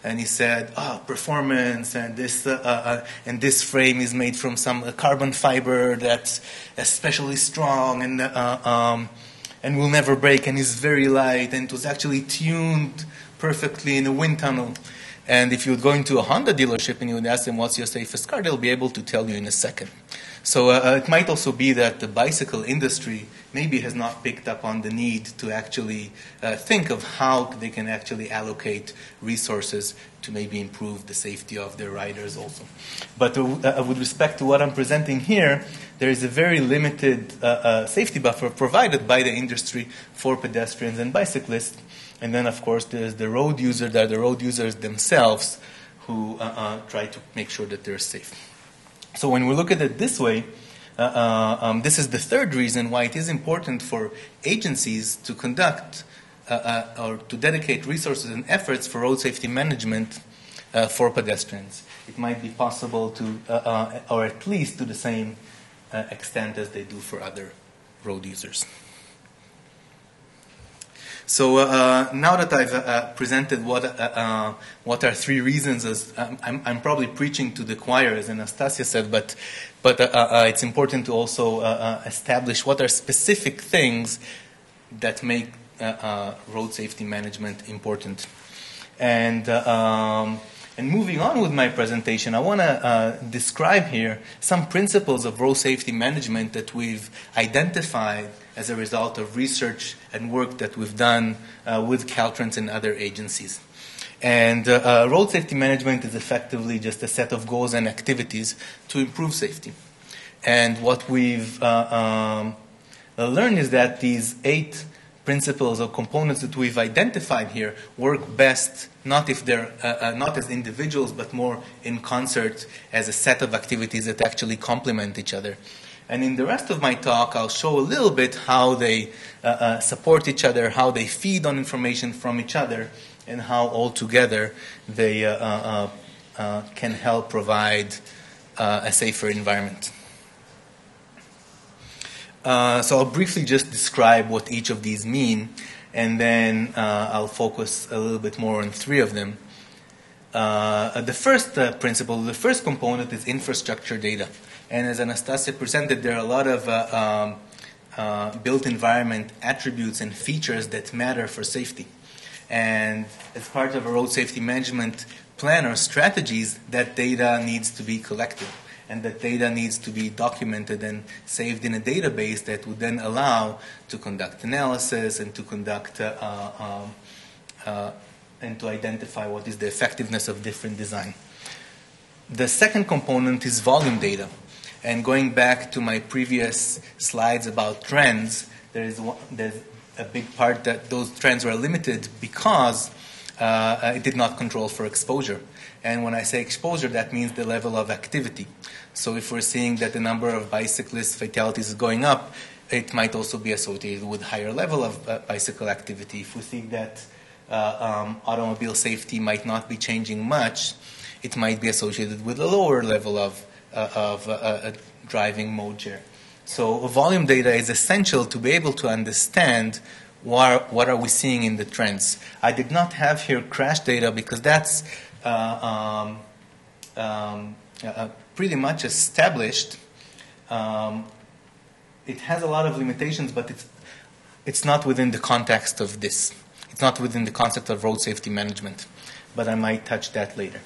And he said, oh, performance, and this, uh, uh, uh and this frame is made from some uh, carbon fiber that's especially strong and, um, and will never break, and is very light, and it was actually tuned perfectly in a wind tunnel. And if you would go into a Honda dealership and you would ask them what's your safest car, they'll be able to tell you in a second. So uh, uh, it might also be that the bicycle industry maybe has not picked up on the need to actually uh, think of how they can actually allocate resources to maybe improve the safety of their riders also. But uh, uh with respect to what I'm presenting here, there is a very limited uh, safety buffer provided by the industry for pedestrians and bicyclists. And then, of course, there's the road users, there are the road users themselves who try to make sure that they're safe. So when we look at it this way, uh, uh, um, this is the third reason why it is important for agencies to conduct uh, uh or to dedicate resources and efforts for road safety management uh, for pedestrians. It might be possible to, uh, or at least to the same extent as they do for other road users. So uh, now that I've uh, presented what uh, what are three reasons, as um, I'm, I'm, probably preaching to the choir, as Anastasia said, but but uh, uh, it's important to also establish what are specific things that make road safety management important. And um, and moving on with my presentation, I want to describe here some principles of road safety management that we've identified as a result of research and work that we've done uh, with Caltrans and other agencies. And uh, uh, road safety management is effectively just a set of goals and activities to improve safety. And what we've uh, um, learned is that these eight principles or components that we've identified here work best not if they're uh, uh, not as individuals but more in concert as a set of activities that actually complement each other And in the rest of my talk, I'll show a little bit how they uh, uh, support each other, how they feed on information from each other, and how all together they uh, uh, uh, can help provide a safer environment. so I'll briefly just describe what each of these mean, and then I'll focus a little bit more on three of them. Uh, the first uh, principle, the first component is infrastructure data. And as Anastasia presented, there are a lot of uh, um, built environment attributes and features that matter for safety. And as part of a road safety management plan or strategies, that data needs to be collected. And that data needs to be documented and saved in a database that would then allow to conduct analysis and to conduct uh, um, uh, and to identify what is the effectiveness of different design. The second component is volume data. And going back to my previous slides about trends, there is one, there's a big part that those trends were limited because uh, it did not control for exposure. And when I say exposure, that means the level of activity. So if we're seeing that the number of bicyclist fatalities is going up, it might also be associated with higher level of uh, bicycle activity. If we see that uh, um, automobile safety might not be changing much, it might be associated with a lower level of, uh, of uh, driving mode share. So volume data is essential to be able to understand what, what are we seeing in the trends. I did not have here crash data because that's uh, um, um, uh, pretty much established. Um, it has a lot of limitations, but it's, it's not within the context of this. It's not within the concept of road safety management, but I might touch that later.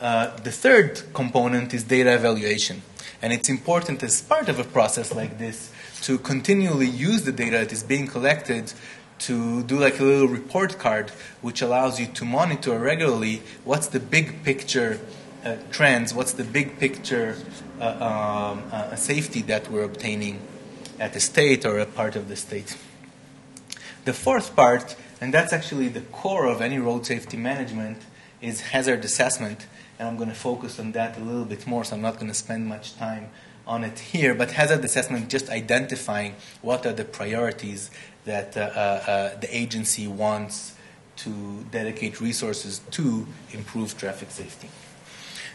Uh, the third component is data evaluation. And it's important as part of a process like this to continually use the data that is being collected to do like a little report card which allows you to monitor regularly what's the big picture uh, trends, what's the big picture uh, um, uh, safety that we're obtaining at a state or a part of the state. The fourth part, and that's actually the core of any road safety management, is hazard assessment and I'm going to focus on that a little bit more, so I'm not going to spend much time on it here. But hazard assessment, just identifying what are the priorities that uh, uh, uh, the agency wants to dedicate resources to improve traffic safety.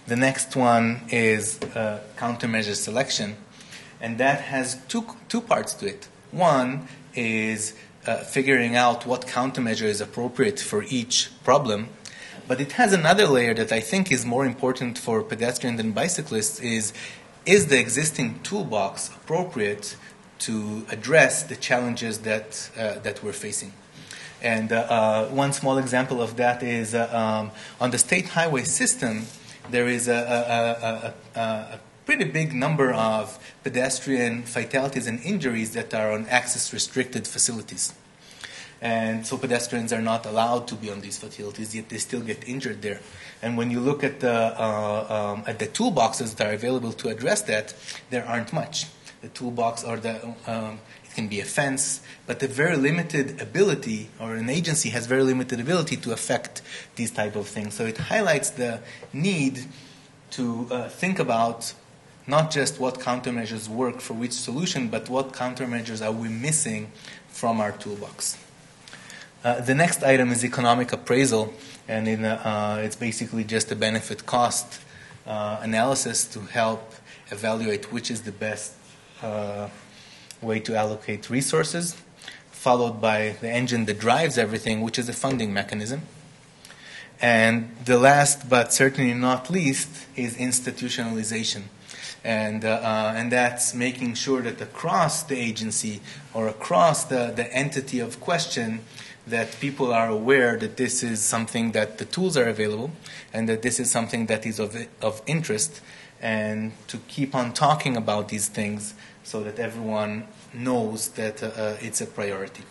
The next one is uh, countermeasure selection, and that has two, two parts to it. One is uh, figuring out what countermeasure is appropriate for each problem but it has another layer that I think is more important for pedestrians and bicyclists is is the existing toolbox appropriate to address the challenges that, uh, that we're facing? And uh, uh, one small example of that is uh, um, on the state highway system, there is a, a, a, a, pretty big number of pedestrian fatalities and injuries that are on access restricted facilities. And so pedestrians are not allowed to be on these facilities, yet they still get injured there. And when you look at the, uh, um, at the toolboxes that are available to address that, there aren't much. The toolbox or the, um, it can be a fence, but the very limited ability, or an agency has very limited ability to affect these type of things. So it highlights the need to uh, think about not just what countermeasures work for which solution, but what countermeasures are we missing from our toolbox. Uh, the next item is economic appraisal, and in, uh, it's basically just a benefit cost uh, analysis to help evaluate which is the best uh, way to allocate resources, followed by the engine that drives everything, which is a funding mechanism. And the last, but certainly not least, is institutionalization. And, uh, uh, and that's making sure that across the agency or across the, the entity of question, that people are aware that this is something that the tools are available and that this is something that is of, of interest and to keep on talking about these things so that everyone knows that uh, uh, it's a priority.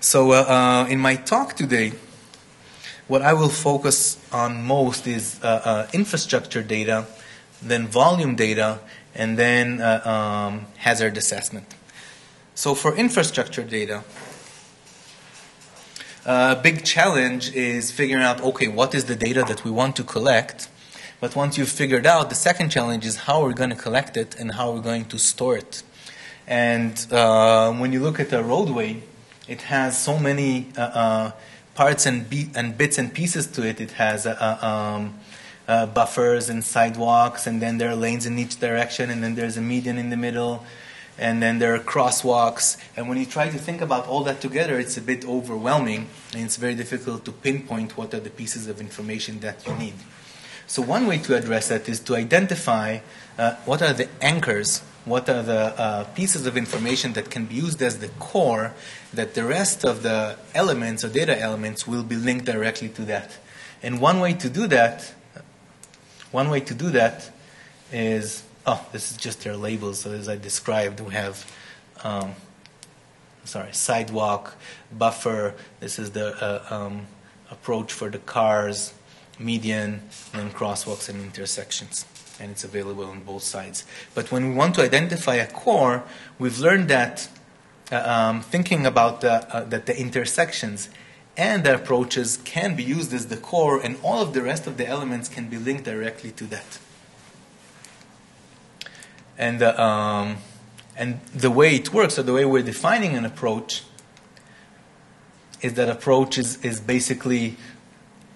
So, uh, uh in my talk today, what I will focus on most is uh, uh, infrastructure data, then volume data, and then um, hazard assessment. So, for infrastructure data, a big challenge is figuring out okay, what is the data that we want to collect? But once you've figured out, the second challenge is how we're going to collect it and how we're going to store it. And uh, when you look at a roadway, it has so many uh, uh, parts and, and, bits and pieces to it. It has uh, uh, um, uh, buffers and sidewalks, and then there are lanes in each direction, and then there's a median in the middle, and then there are crosswalks. And when you try to think about all that together, it's a bit overwhelming, and it's very difficult to pinpoint what are the pieces of information that you need. So one way to address that is to identify uh, what are the anchors, what are the uh, pieces of information that can be used as the core, that the rest of the elements or data elements will be linked directly to that. And one way to do that, one way to do that is, oh, this is just their labels. So as I described, we have, um, sorry, sidewalk, buffer. This is the uh, um, approach for the cars median, and then crosswalks and intersections. And it's available on both sides. But when we want to identify a core, we've learned that uh, um, thinking about the, uh, that the intersections and the approaches can be used as the core, and all of the rest of the elements can be linked directly to that. And, uh, um, and the way it works, or the way we're defining an approach, is that approach is, is basically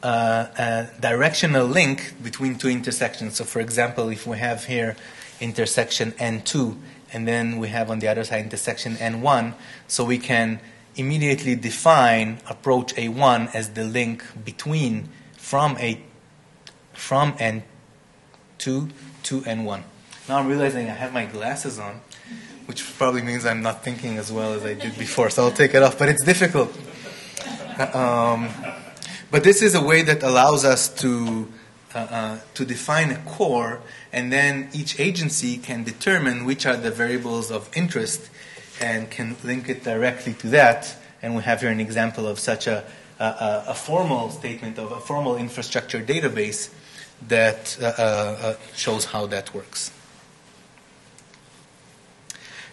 uh, a directional link between two intersections. So, for example, if we have here intersection N2, and then we have on the other side intersection N1, so we can immediately define approach A1 as the link between from A from N2 to N1. Now I'm realizing I have my glasses on, which probably means I'm not thinking as well as I did before. So I'll take it off, but it's difficult. Um, but this is a way that allows us to, uh, uh, to define a core, and then each agency can determine which are the variables of interest and can link it directly to that. And we have here an example of such a, a, a formal statement of a formal infrastructure database that uh, uh, uh shows how that works.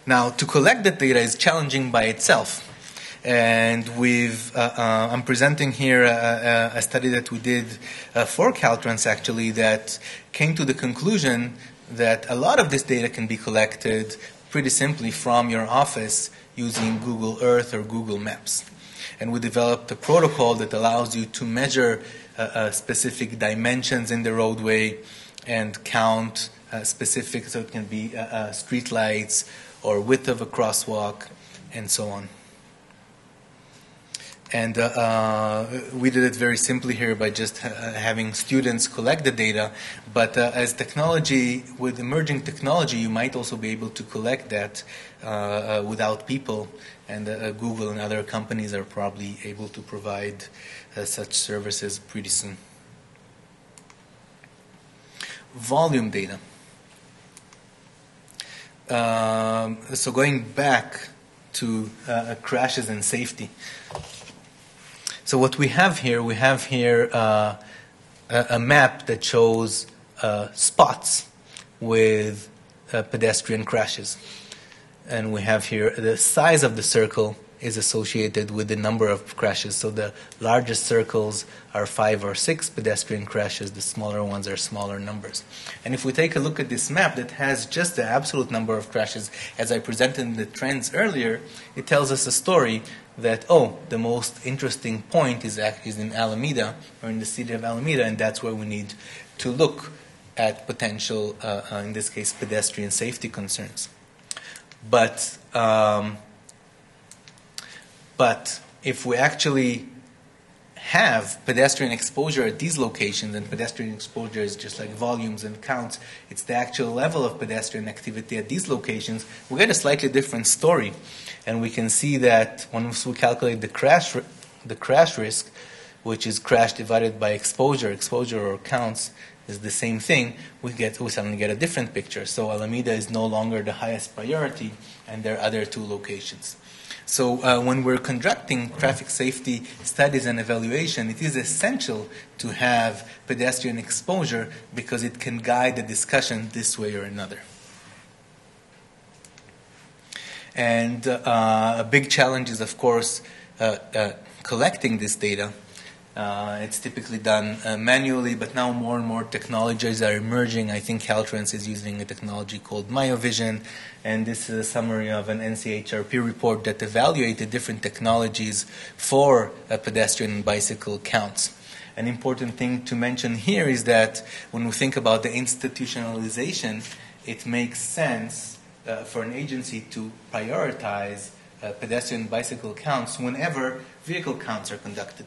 Now, to collect that data is challenging by itself and we've, uh, uh, I'm presenting here a, a, study that we did uh, for Caltrans actually that came to the conclusion that a lot of this data can be collected pretty simply from your office using Google Earth or Google Maps. And we developed a protocol that allows you to measure uh, uh, specific dimensions in the roadway and count uh, specific, so it can be street lights or width of a crosswalk and so on. And uh, uh, we did it very simply here by just ha- uh, having students collect the data. But uh, as technology, with emerging technology, you might also be able to collect that uh, uh, without people. And Google and other companies are probably able to provide such services pretty soon. Volume data. Um, so going back to crashes and safety. So what we have here, we have here uh, a, a, map that shows uh, spots with uh, pedestrian crashes. And we have here the size of the circle is associated with the number of crashes. So the largest circles are five or six pedestrian crashes, the smaller ones are smaller numbers. And if we take a look at this map that has just the absolute number of crashes, as I presented in the trends earlier, it tells us a story that, oh, the most interesting point is, is in Alameda, or in the city of Alameda, and that's where we need to look at potential, uh, uh, in this case, pedestrian safety concerns. But, um, but if we actually have pedestrian exposure at these locations, and pedestrian exposure is just like volumes and counts, it's the actual level of pedestrian activity at these locations, we get a slightly different story and we can see that once we calculate the crash, the crash risk, which is crash divided by exposure, exposure or counts is the same thing, we get we suddenly get a different picture. So Alameda is no longer the highest priority, and there are other two locations. So uh, when we're conducting traffic safety studies and evaluation, it is essential to have pedestrian exposure because it can guide the discussion this way or another. And uh, a big challenge is, of course, uh, uh, collecting this data Uh, it's typically done uh, manually, but now more and more technologies are emerging. I think Caltrans is using a technology called Miovision, and this is a summary of an NCHRP report that evaluated different technologies for pedestrian and bicycle counts. An important thing to mention here is that when we think about the institutionalization, it makes sense uh, for an agency to prioritize uh, pedestrian bicycle counts whenever vehicle counts are conducted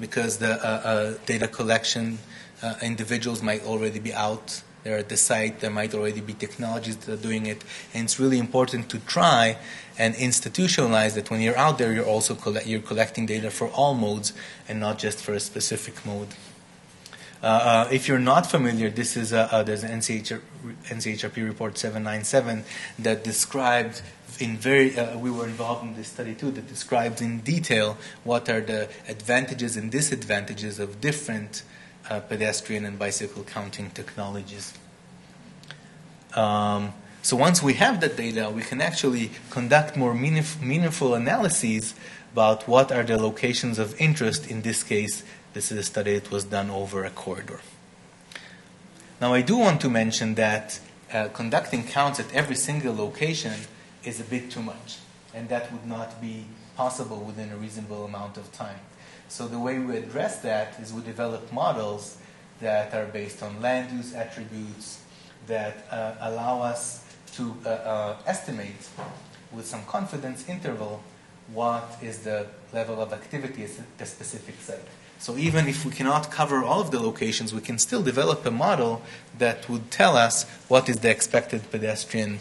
because the uh, uh, data collection uh, individuals might already be out there at the site. There might already be technologies that are doing it, and it's really important to try and institutionalize that when you're out there, you're also coll- you're collecting data for all modes and not just for a specific mode. Uh, uh, if you're not familiar, this is a, uh, there's an NCHR, NCHRP report 797 that described in very, uh, we were involved in this study too, that describes in detail what are the advantages and disadvantages of different uh, pedestrian and bicycle counting technologies. Um, so once we have that data, we can actually conduct more meaningf- meaningful analyses about what are the locations of interest. In this case, this is a study that was done over a corridor. Now, I do want to mention that uh, conducting counts at every single location is a bit too much, and that would not be possible within a reasonable amount of time. So the way we address that is we develop models that are based on land use attributes that uh, allow us to uh, uh, estimate with some confidence interval what is the level of activity at the specific site. So even if we cannot cover all of the locations, we can still develop a model that would tell us what is the expected pedestrian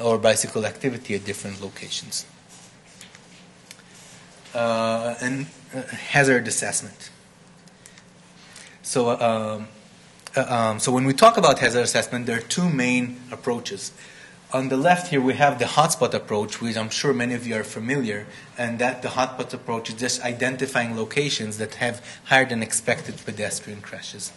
or bicycle activity at different locations. Uh, and uh, hazard assessment. So, uh, um, uh, um, so when we talk about hazard assessment, there are two main approaches. On the left here, we have the hotspot approach, which I'm sure many of you are familiar, and that the hotspot approach is just identifying locations that have higher than expected pedestrian crashes.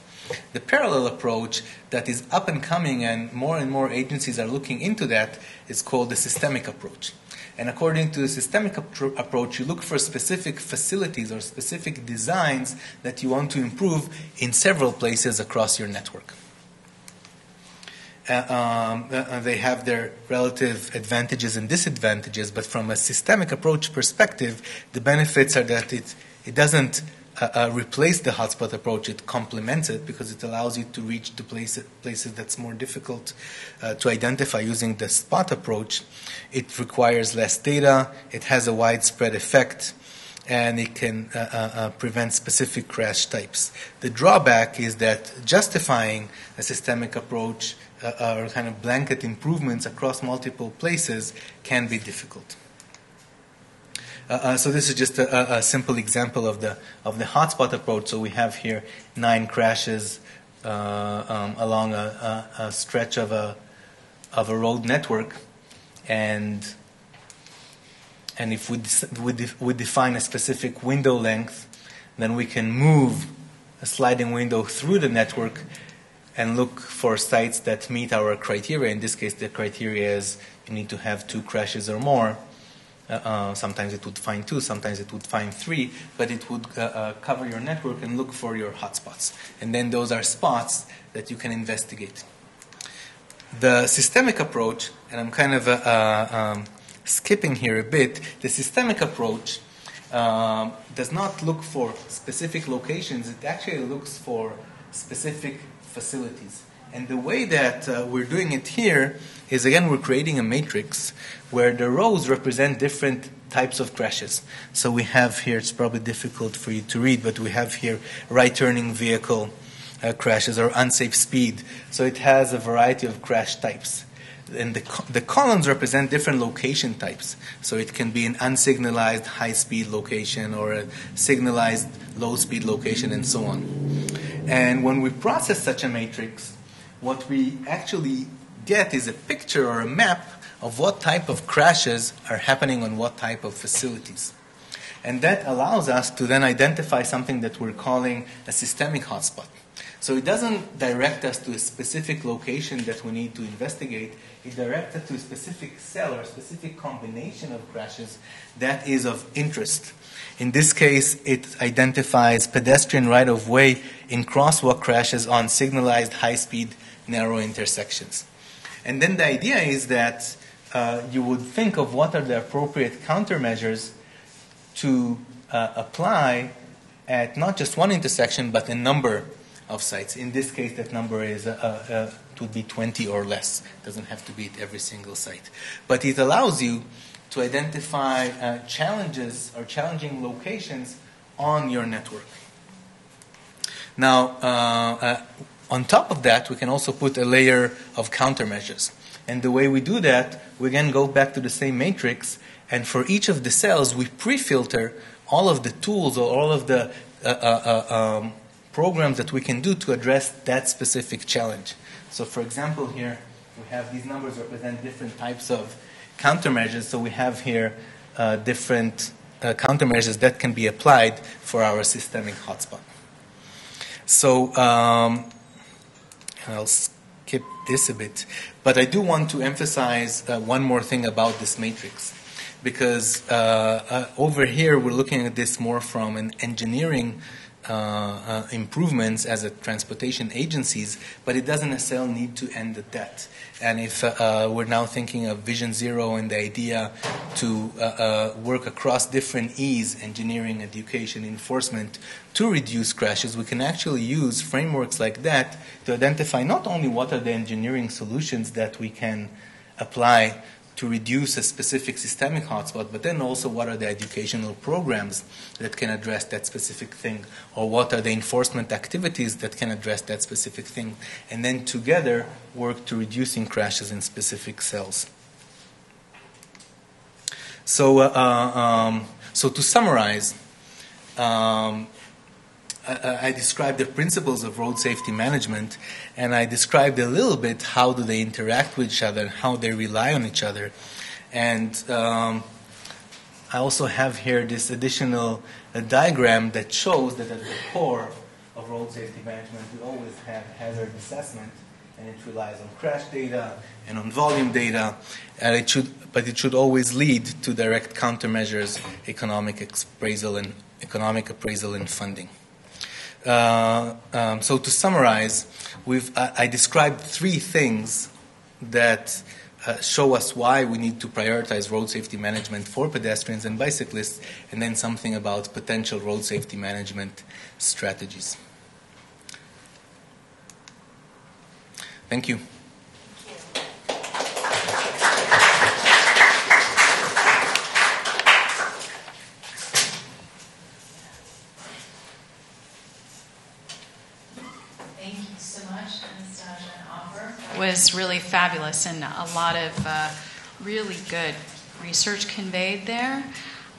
The parallel approach that is up and coming, and more and more agencies are looking into that, is called the systemic approach. And according to the systemic appro- approach, you look for specific facilities or specific designs that you want to improve in several places across your network. Uh, um, uh, they have their relative advantages and disadvantages, but from a systemic approach perspective, the benefits are that it, it doesn't uh, uh, replace the hotspot approach, it complements it because it allows you to reach the place, places that's more difficult uh, to identify using the spot approach. It requires less data, it has a widespread effect, and it can uh, uh, uh, prevent specific crash types. The drawback is that justifying a systemic approach or kind of blanket improvements across multiple places can be difficult. Uh, uh, so this is just a, a, simple example of the of the hotspot approach. So we have here nine crashes uh, um, along a, a, a, stretch of a of a road network, and and if we de- we, de- we define a specific window length, then we can move a sliding window through the network and look for sites that meet our criteria. In this case, the criteria is you need to have two crashes or more. Uh, uh, sometimes it would find two, sometimes it would find three, but it would uh, uh, cover your network and look for your hotspots. And then those are spots that you can investigate. The systemic approach, and I'm kind of uh, uh, um, skipping here a bit, the systemic approach um, does not look for specific locations, it actually looks for specific facilities. And the way that uh, we're doing it here is again, we're creating a matrix where the rows represent different types of crashes. So we have here, it's probably difficult for you to read, but we have here right turning vehicle uh, crashes or unsafe speed. So it has a variety of crash types. And the, the columns represent different location types. So it can be an unsignalized high speed location or a signalized low speed location and so on. And when we process such a matrix, what we actually get is a picture or a map of what type of crashes are happening on what type of facilities. And that allows us to then identify something that we're calling a systemic hotspot. So it doesn't direct us to a specific location that we need to investigate. It directs us to a specific cell or a specific combination of crashes that is of interest. In this case, it identifies pedestrian right of way in crosswalk crashes on signalized high speed narrow intersections. And then the idea is that uh, you would think of what are the appropriate countermeasures to uh, apply at not just one intersection, but a number of sites. In this case, that number is uh, uh, it would be 20 or less. It doesn't have to be at every single site, but it allows you to identify uh, challenges or challenging locations on your network. Now, uh, uh, on top of that, we can also put a layer of countermeasures. And the way we do that, we again go back to the same matrix, and for each of the cells, we pre-filter all of the tools or all of the uh, uh, um, programs that we can do to address that specific challenge. So, for example, here we have these numbers represent different types of countermeasures. So we have here uh, different uh, countermeasures that can be applied for our systemic hotspot. So um, I'll skip this a bit, but I do want to emphasize uh, one more thing about this matrix. Because uh, uh, over here we're looking at this more from an engineering uh, uh, improvements as a transportation agencies, but it doesn't necessarily need to end the debt. And if uh, we're now thinking of Vision Zero and the idea to work across different E's, engineering, education, enforcement, to reduce crashes, we can actually use frameworks like that to identify not only what are the engineering solutions that we can apply to reduce a specific systemic hotspot, but then also what are the educational programs that can address that specific thing, or what are the enforcement activities that can address that specific thing, and then together work to reducing crashes in specific cells. So, uh, uh um, so to summarize, um, I, described the principles of road safety management, and I described a little bit how do they interact with each other, how they rely on each other, and um, I also have here this additional uh, diagram that shows that at the core of road safety management, we always have hazard assessment, and it relies on crash data and on volume data, and it should, but it should always lead to direct countermeasures, economic appraisal and economic appraisal and funding. Uh, um, so to summarize, we've, I, I, described three things that uh, show us why we need to prioritize road safety management for pedestrians and bicyclists, and then something about potential road safety management strategies. Thank you. Was really fabulous and a lot of uh, really good research conveyed there.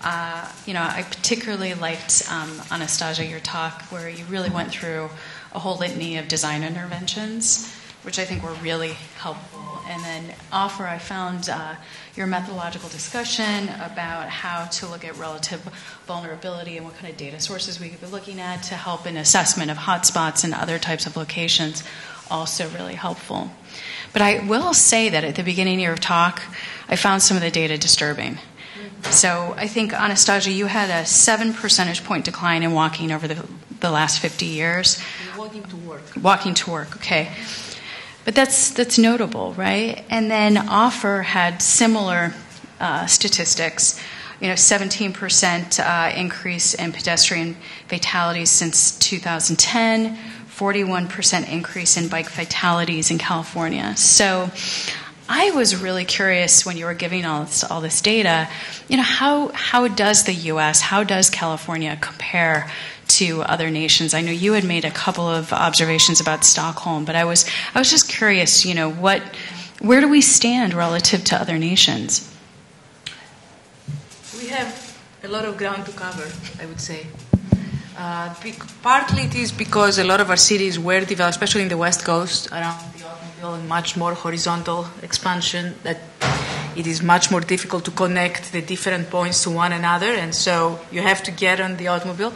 Uh, you know, I particularly liked um, Anastasia your talk where you really went through a whole litany of design interventions, which I think were really helpful. And then Offer, I found uh, your methodological discussion about how to look at relative vulnerability and what kind of data sources we could be looking at to help in assessment of hotspots and other types of locations also really helpful. But I will say that at the beginning of your talk, I found some of the data disturbing. So I think, Anastasia, you had a seven percentage point decline in walking over the, the last 50 years. Walking to work. Walking to work, okay. But that's, that's notable, right? And then Offer had similar uh, statistics. You know, 17% uh, increase in pedestrian fatalities since 2010, 41% increase in bike fatalities in California. So I was really curious when you were giving all this, all this data, you know, how, how does the US, how does California compare to other nations? I know you had made a couple of observations about Stockholm, but I was, I was just curious, you know, what, where do we stand relative to other nations? We have a lot of ground to cover, I would say. Uh, partly it is because a lot of our cities were developed, especially in the West Coast, around the automobile and much more horizontal expansion, that it is much more difficult to connect the different points to one another, and so you have to get on the automobile.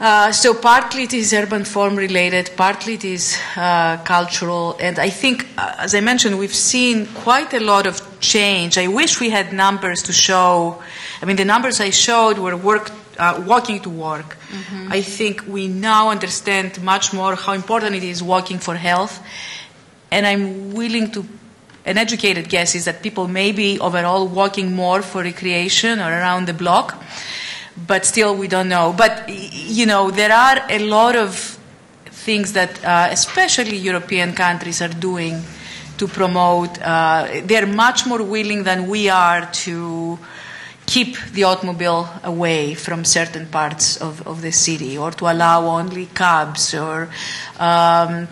Uh, so partly it is urban form related, partly it is uh, cultural, and I think, uh, as I mentioned, we've seen quite a lot of change. I wish we had numbers to show. I mean, the numbers I showed were work, uh, walking to work. Mm-hmm. I think we now understand much more how important it is walking for health, and I'm willing to. An educated guess is that people may be overall walking more for recreation or around the block but still we don't know. But, you know, there are a lot of things that uh, especially European countries are doing to promote. Uh, they're much more willing than we are to keep the automobile away from certain parts of, of the city or to allow only cabs or um,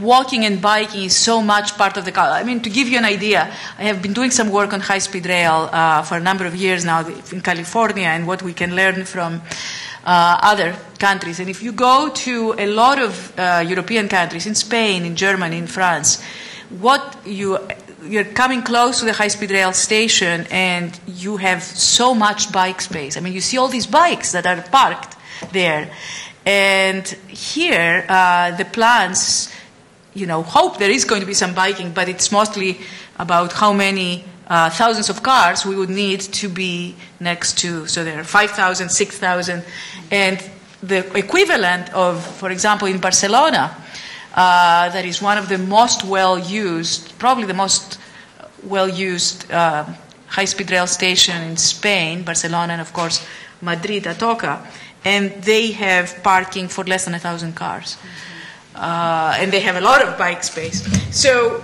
walking and biking is so much part of the culture. I mean, to give you an idea, I have been doing some work on high speed rail uh, for a number of years now in California and what we can learn from uh, other countries. And if you go to a lot of uh, European countries, in Spain, in Germany, in France, what you you're coming close to the high speed rail station and you have so much bike space. I mean, you see all these bikes that are parked there. And here, uh, the plans you know, hope there is going to be some biking, but it's mostly about how many uh, thousands of cars we would need to be next to. So there are 5,000, 6,000. And the equivalent of, for example, in Barcelona, uh, that is one of the most well used, probably the most well used uh, high speed rail station in Spain, Barcelona, and of course Madrid, Atocha. And they have parking for less than a thousand cars. Mm-hmm uh, and they have a lot of bike space. So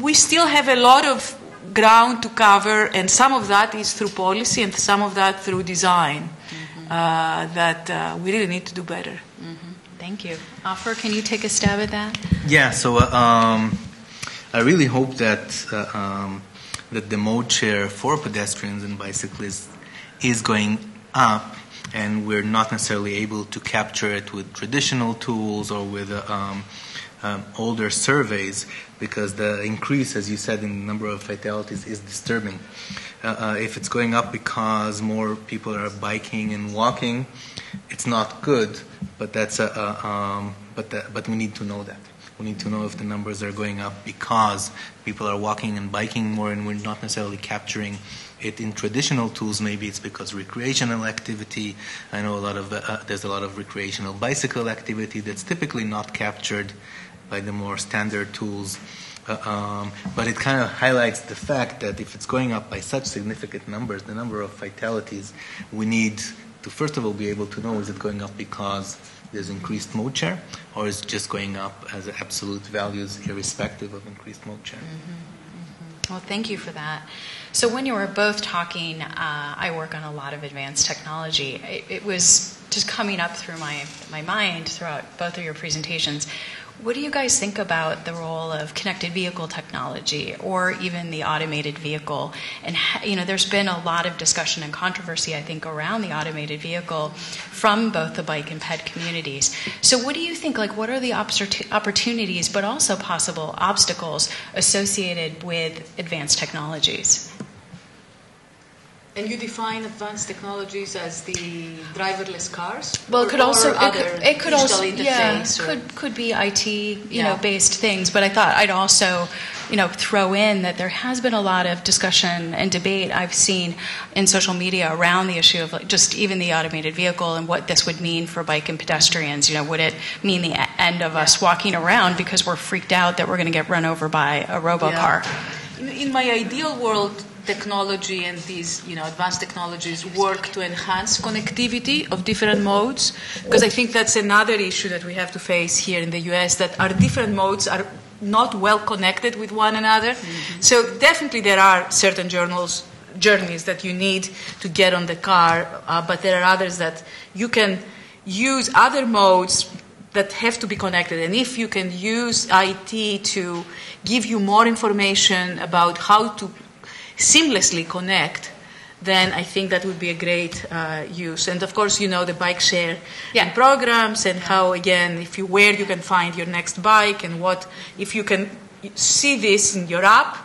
we still have a lot of ground to cover, and some of that is through policy, and some of that through design. Mm-hmm. Uh, that uh, we really need to do better. Thank you. Offer, can you take a stab at that? Yeah. So uh, um, I really hope that uh, um, that the mode share for pedestrians and bicyclists is going up and we're not necessarily able to capture it with traditional tools or with uh, um, um, older surveys because the increase, as you said, in the number of fatalities is disturbing. Uh, uh, if it's going up because more people are biking and walking, it's not good. But that's a, a um, but that, but we need to know that. We need to know if the numbers are going up because people are walking and biking more, and we're not necessarily capturing it in traditional tools. Maybe it's because recreational activity. I know a lot of uh, there's a lot of recreational bicycle activity that's typically not captured by the more standard tools. Uh, um, but it kind of highlights the fact that if it's going up by such significant numbers, the number of fatalities, we need to first of all be able to know is it going up because there's increased mode share, or is it just going up as absolute values irrespective of increased mode share? Mm-hmm. Mm-hmm. Well, thank you for that. So when you were both talking, uh, I work on a lot of advanced technology. It, it, was just coming up through my, my mind throughout both of your presentations. What do you guys think about the role of connected vehicle technology or even the automated vehicle? And you know, there's been a lot of discussion and controversy, I think, around the automated vehicle from both the bike and ped communities. So, what do you think? Like, what are the opportunities, but also possible obstacles associated with advanced technologies? And you define advanced technologies as the driverless cars? Well, it could also it could, it could also yeah or? could could be IT you yeah. know based things. But I thought I'd also you know throw in that there has been a lot of discussion and debate I've seen in social media around the issue of like just even the automated vehicle and what this would mean for bike and pedestrians. You know, would it mean the end of us walking around because we're freaked out that we're going to get run over by a robo car? Yeah. In my ideal world technology and these you know advanced technologies work to enhance connectivity of different modes because I think that's another issue that we have to face here in the US that our different modes are not well connected with one another. Mm-hmm. So definitely there are certain journals journeys that you need to get on the car, uh, but there are others that you can use other modes that have to be connected. And if you can use IT to give you more information about how to seamlessly connect, then I think that would be a great uh, use. And of course, you know the bike share yeah. and programs and how again, if you where you can find your next bike and what if you can see this in your app.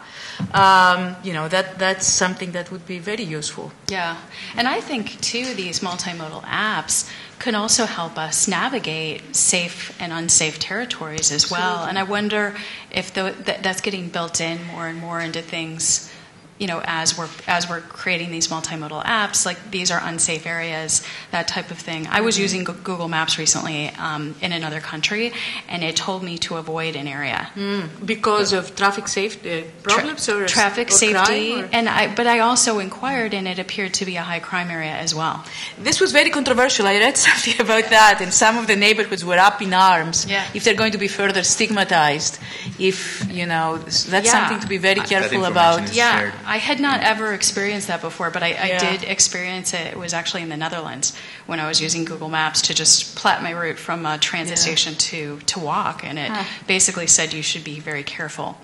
um, you know, that, that's something that would be very useful. Yeah. And I think, too, these multimodal apps can also help us navigate safe and unsafe territories as well. And I wonder if the, that, that's getting built in more and more into things you know, as we're as we're creating these multimodal apps, like these are unsafe areas, that type of thing. I was using Google Maps recently um, in another country, and it told me to avoid an area mm, because of traffic safety uh, problems Tra- or traffic or safety. crime, or? And I, but I also inquired, and it appeared to be a high crime area as well. This was very controversial. I read something about that, and some of the neighborhoods were up in arms. Yeah. If they're going to be further stigmatized, if you know, that's Yeah. something to be very That careful information about. is Yeah, shared. I had not ever experienced that before, but I, I Yeah. did experience it. It was actually in the Netherlands when I was using Google Maps to just plot my route from a transit Yeah. station to, to walk, and it basically said you should be very careful.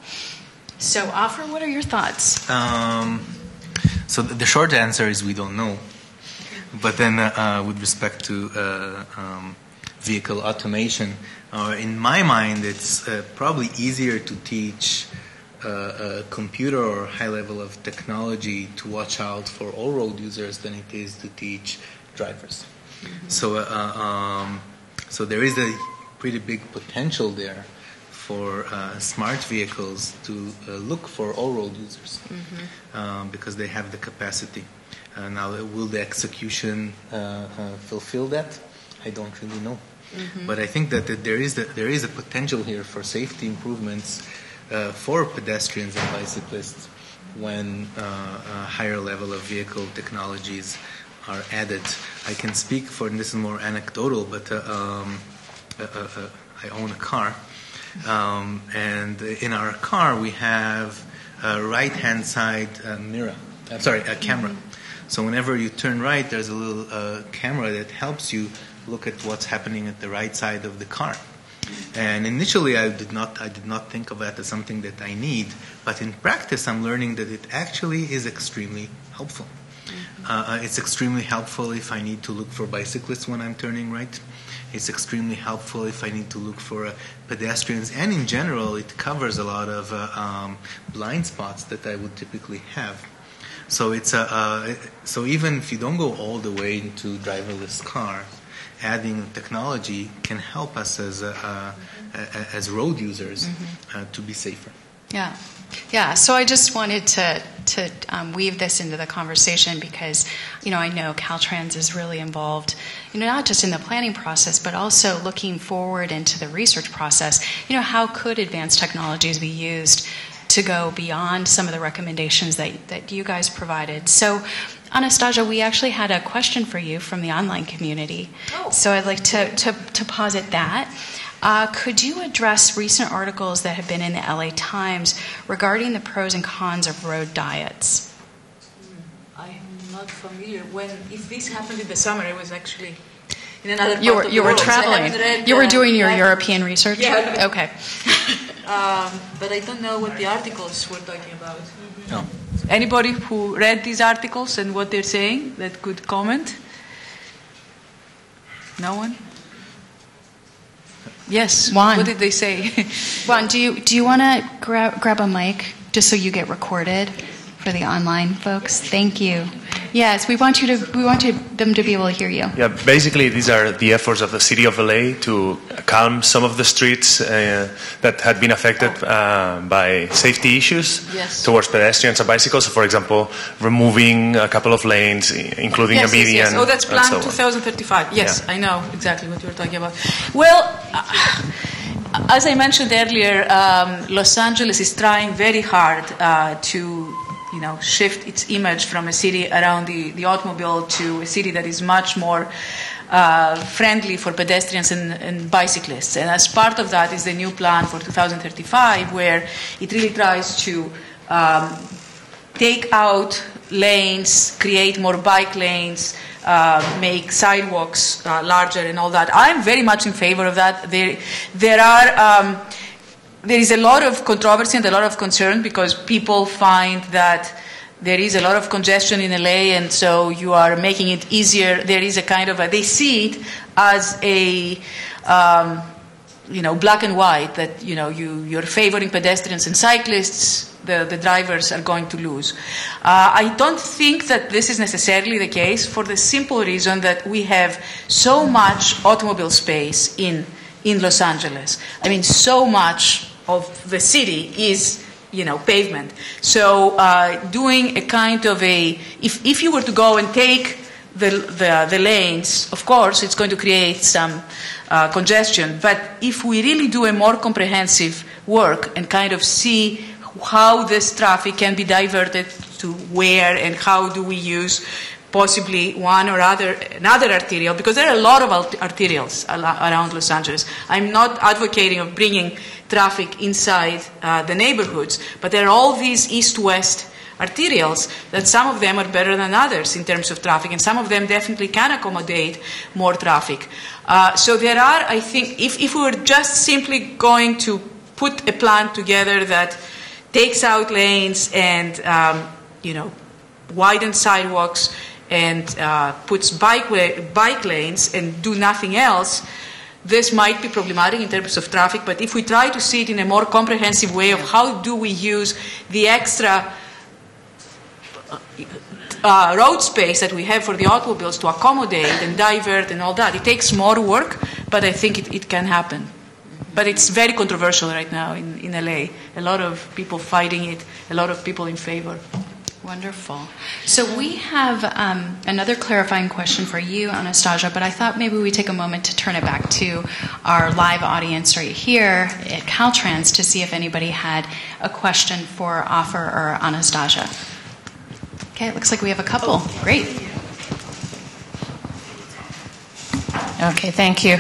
So, Offer, what are your thoughts? Um, so the, the short answer is we don't know. But then, uh, uh, with respect to uh, um, vehicle automation, uh, in my mind, it's uh, probably easier to teach uh, a computer or high level of technology to watch out for all road users than it is to teach drivers. So, uh, um, so there is a pretty big potential there for uh, smart vehicles to uh, look for all road users um, because they have the capacity. Uh, now, will the execution uh, fulfill that? I don't really know. But I think that, that there is the, there is a potential here for safety improvements for pedestrians and bicyclists when uh, a higher level of vehicle technologies are added. I can speak for, and this is more anecdotal, but uh, um, uh, uh, uh, I own a car. Um, and in our car, we have a right hand side uh, mirror, uh, sorry, a camera. So whenever you turn right, there's a little uh, camera that helps you look at what's happening at the right side of the car. And initially, I did not I did not think of that as something that I need, but in practice, I'm learning that it actually is extremely helpful. Uh, it's extremely helpful if I need to look for bicyclists when I'm turning right. It's extremely helpful if I need to look for uh, pedestrians, and in general, it covers a lot of uh, um, blind spots that I would typically have. So it's a uh, so even if you don't go all the way into driverless cars, adding technology can help us as uh, uh, as road users uh, to be safer. Yeah, yeah. So I just wanted to to um, weave this into the conversation because you know I know Caltrans is really involved, you know, not just in the planning process but also looking forward into the research process. You know, how could advanced technologies be used to go beyond some of the recommendations that that you guys provided? So. Anastasia, we actually had a question for you from the online community. Oh. So I'd like to, to, to posit that. Uh, could you address recent articles that have been in the LA Times regarding the pros and cons of road diets? I'm not familiar. When if this happened in the summer, it was actually in another part You were, of you the were world, so traveling. haven't read, You were uh, doing your that. European research? Yeah. Okay. Um, but I don't know what the articles were talking about. No. Anybody who read these articles and what they're saying that could comment? No one? Yes. Juan. What did they say? Juan, do you, do you want to grab, grab a mic just so you get recorded for the online folks? Thank you. Yes, we want you to, we want to, them to be able to hear you. Yeah, basically, these are the efforts of the city of LA to calm some of the streets uh, that had been affected uh, by safety issues Yes. towards pedestrians and bicycles. So, for example, removing a couple of lanes, including yes, a median. yes. yes. Oh, that's planned so 2035. Yes, Yeah. I know exactly what you're talking about. Well, uh, as I mentioned earlier, um, Los Angeles is trying very hard uh, to, you know, shift its image from a city around the, the automobile to a city that is much more uh, friendly for pedestrians and, and bicyclists. And as part of that is the new plan for 2035, where it really tries to um, take out lanes, create more bike lanes, uh, make sidewalks uh, larger, and all that. I'm very much in favor of that. There, there are. Um, there is a lot of controversy and a lot of concern because people find that there is a lot of congestion in LA, and so you are making it easier. There is a kind of a, they see it as a um, you know, black and white that, you know, you, you're favoring pedestrians and cyclists, the, the drivers are going to lose. Uh, I don't think that this is necessarily the case for the simple reason that we have so much automobile space in, in Los Angeles. I mean, so much of the city is you know, pavement. So uh, doing a kind of a, if, if you were to go and take the, the, the lanes, of course, it's going to create some uh, congestion. But if we really do a more comprehensive work and kind of see how this traffic can be diverted to where and how do we use possibly one or other another arterial because there are a lot of arterials around Los Angeles. I'm not advocating of bringing traffic inside uh, the neighborhoods, but there are all these east-west arterials that some of them are better than others in terms of traffic, and some of them definitely can accommodate more traffic. Uh, so there are, I think, if, if we were just simply going to put a plan together that takes out lanes and um, you know widens sidewalks and uh, puts bike, bike lanes and do nothing else, this might be problematic in terms of traffic. But if we try to see it in a more comprehensive way of how do we use the extra uh, road space that we have for the automobiles to accommodate and divert and all that, it takes more work, but I think it, it can happen. But it's very controversial right now in, in LA. A lot of people fighting it, a lot of people in favor. Wonderful. So we have um, another clarifying question for you, Anastasia, but I thought maybe we take a moment to turn it back to our live audience right here at Caltrans to see if anybody had a question for Offer or Anastasia. Okay, it looks like we have a couple. Great. Okay, thank you.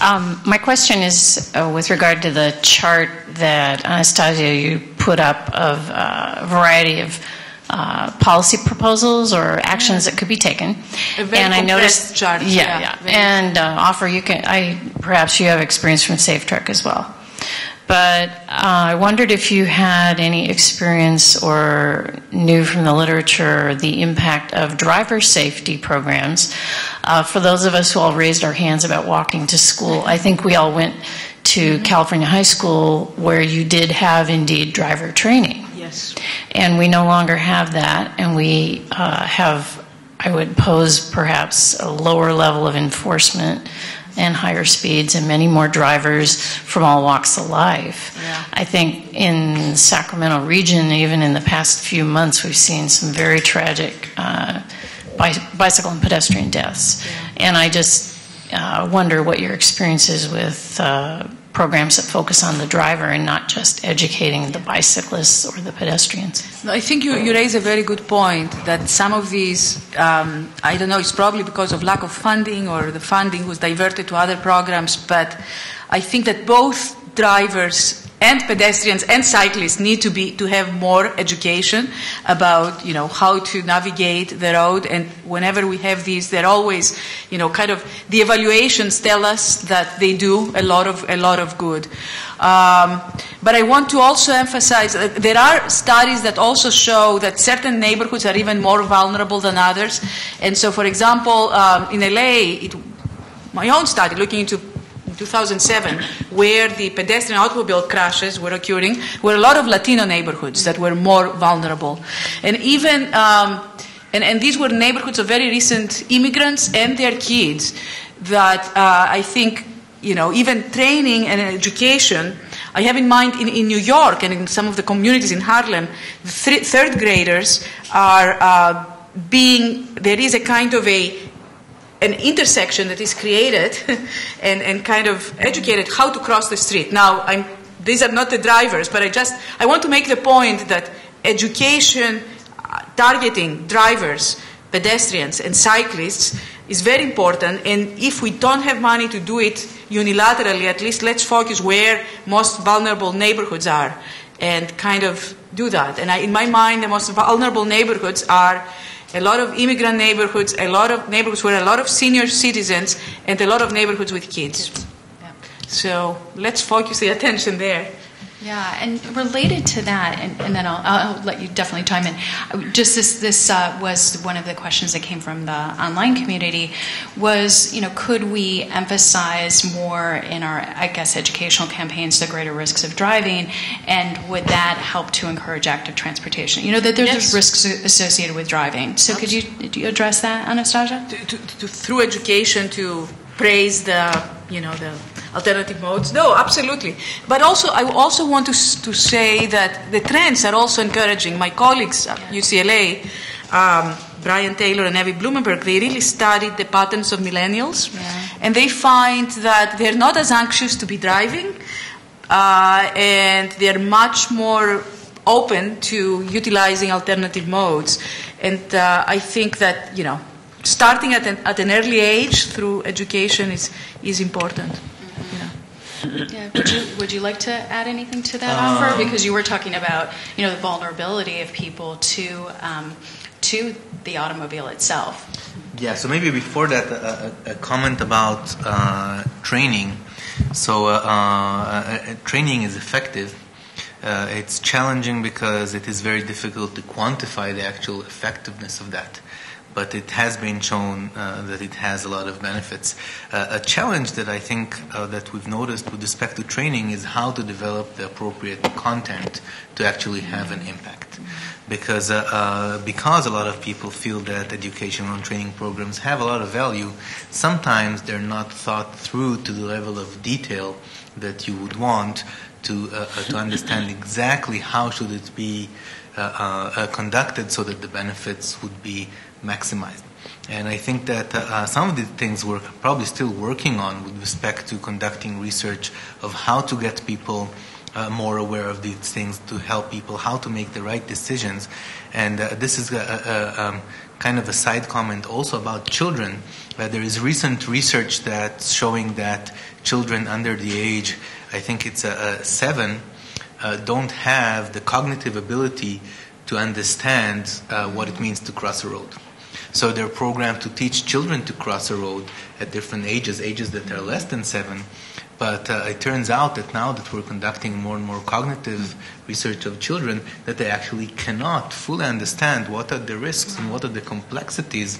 Um, my question is uh, with regard to the chart that Anastasia you put up of uh, a variety of uh, policy proposals or actions that could be taken. and I noticed, chart, yeah, yeah, yeah. and uh, Offer you can. I perhaps you have experience from SafeTREC as well. But uh, I wondered if you had any experience or knew from the literature the impact of driver safety programs. Uh, for those of us who all raised our hands about walking to school, I think we all went to mm-hmm. California High School where you did have indeed driver training. Yes. And we no longer have that, and we uh, have, I would pose perhaps a lower level of enforcement and higher speeds and many more drivers from all walks of life. Yeah. I think in Sacramento region, even in the past few months, we've seen some very tragic uh, bicycle and pedestrian deaths. Yeah. And I just uh, wonder what your experience is with uh, programs that focus on the driver and not just educating the bicyclists or the pedestrians. I think you, you raise a very good point that some of these, um, I don't know, it's probably because of lack of funding or the funding was diverted to other programs, but I think that both drivers and pedestrians and cyclists need to be to have more education about you know how to navigate the road. And whenever we have these they're always you know kind of the evaluations tell us that they do a lot of a lot of good. Um, but I want to also emphasize that there are studies that also show that certain neighborhoods are even more vulnerable than others. And so for example um, in LA it, my own study looking into 2007, where the pedestrian automobile crashes were occurring, were a lot of Latino neighborhoods that were more vulnerable. And even, um, and, and these were neighborhoods of very recent immigrants and their kids that uh, I think, you know, even training and education. I have in mind in, in New York and in some of the communities in Harlem, the third graders are uh, being, there is a kind of a an intersection that is created and, and kind of educated how to cross the street. Now, I'm, these are not the drivers, but I just I want to make the point that education uh, targeting drivers, pedestrians, and cyclists is very important. And if we don't have money to do it unilaterally, at least let's focus where most vulnerable neighborhoods are and kind of do that. And I, in my mind, the most vulnerable neighborhoods are a lot of immigrant neighborhoods, a lot of neighborhoods where a lot of senior citizens, and a lot of neighborhoods with kids. So let's focus the attention there. Yeah, and related to that, and, and then I'll, I'll, let you definitely chime in. Just this, this uh, was one of the questions that came from the online community. Was you know, could we emphasize more in our, I guess, educational campaigns the greater risks of driving, and would that help to encourage active transportation? You know that there's Yes. risks associated with driving. So could you, you address that, Anastasia? to, to, to, through education to praise the you know the alternative modes no absolutely but also i also want to, to say that the trends are also encouraging my colleagues at ucla um, brian taylor and evie blumenberg they really studied the patterns of millennials Yeah. and they find that they're not as anxious to be driving uh, and they're much more open to utilizing alternative modes. And uh, I think that you know, starting at an, at an early age through education is is important. Know. Yeah. Would you would you like to add anything to that Offer? Because you were talking about you know the vulnerability of people to um, to the automobile itself. Yeah, so maybe before that, a, a, a comment about uh, training. So, uh, uh, uh, training is effective. Uh, it's challenging because it is very difficult to quantify the actual effectiveness of that. But it has been shown uh, that it has a lot of benefits. Uh, a challenge that I think uh, that we've noticed with respect to training is how to develop the appropriate content to actually have an impact because uh, uh, because a lot of people feel that educational and training programs have a lot of value, sometimes they're not thought through to the level of detail that you would want to uh, to understand exactly how should it be uh, uh, conducted so that the benefits would be maximized. And I think that uh, some of the things we're probably still working on with respect to conducting research of how to get people uh, more aware of these things to help people how to make the right decisions. And uh, this is a, a, a, um, kind of a side comment also about children. Uh, there is recent research that's showing that children under the age, I think it's uh, uh, seven, don't have the cognitive ability to understand uh, what it means to cross a road. So they're programmed to teach children to cross a road at different ages, ages that are less than seven. But uh, it turns out that now that we're conducting more and more cognitive research of children, that they actually cannot fully understand what are the risks and what are the complexities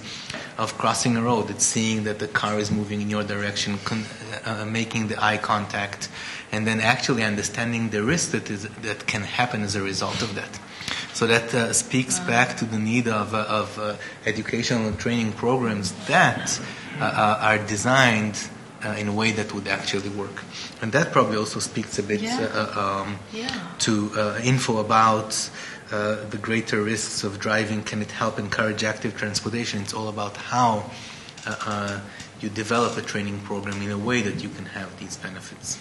of crossing a road. It's seeing that the car is moving in your direction, con- uh, making the eye contact, and then actually understanding the risk that is that can happen as a result of that. So that uh, speaks back to the need of, uh, of uh, educational and training programs that uh, uh, are designed uh, in a way that would actually work. And that probably also speaks a bit Yeah. uh, um, Yeah. to uh, info about uh, the greater risks of driving. Can it help encourage active transportation? It's all about how you develop a training program in a way that you can have these benefits.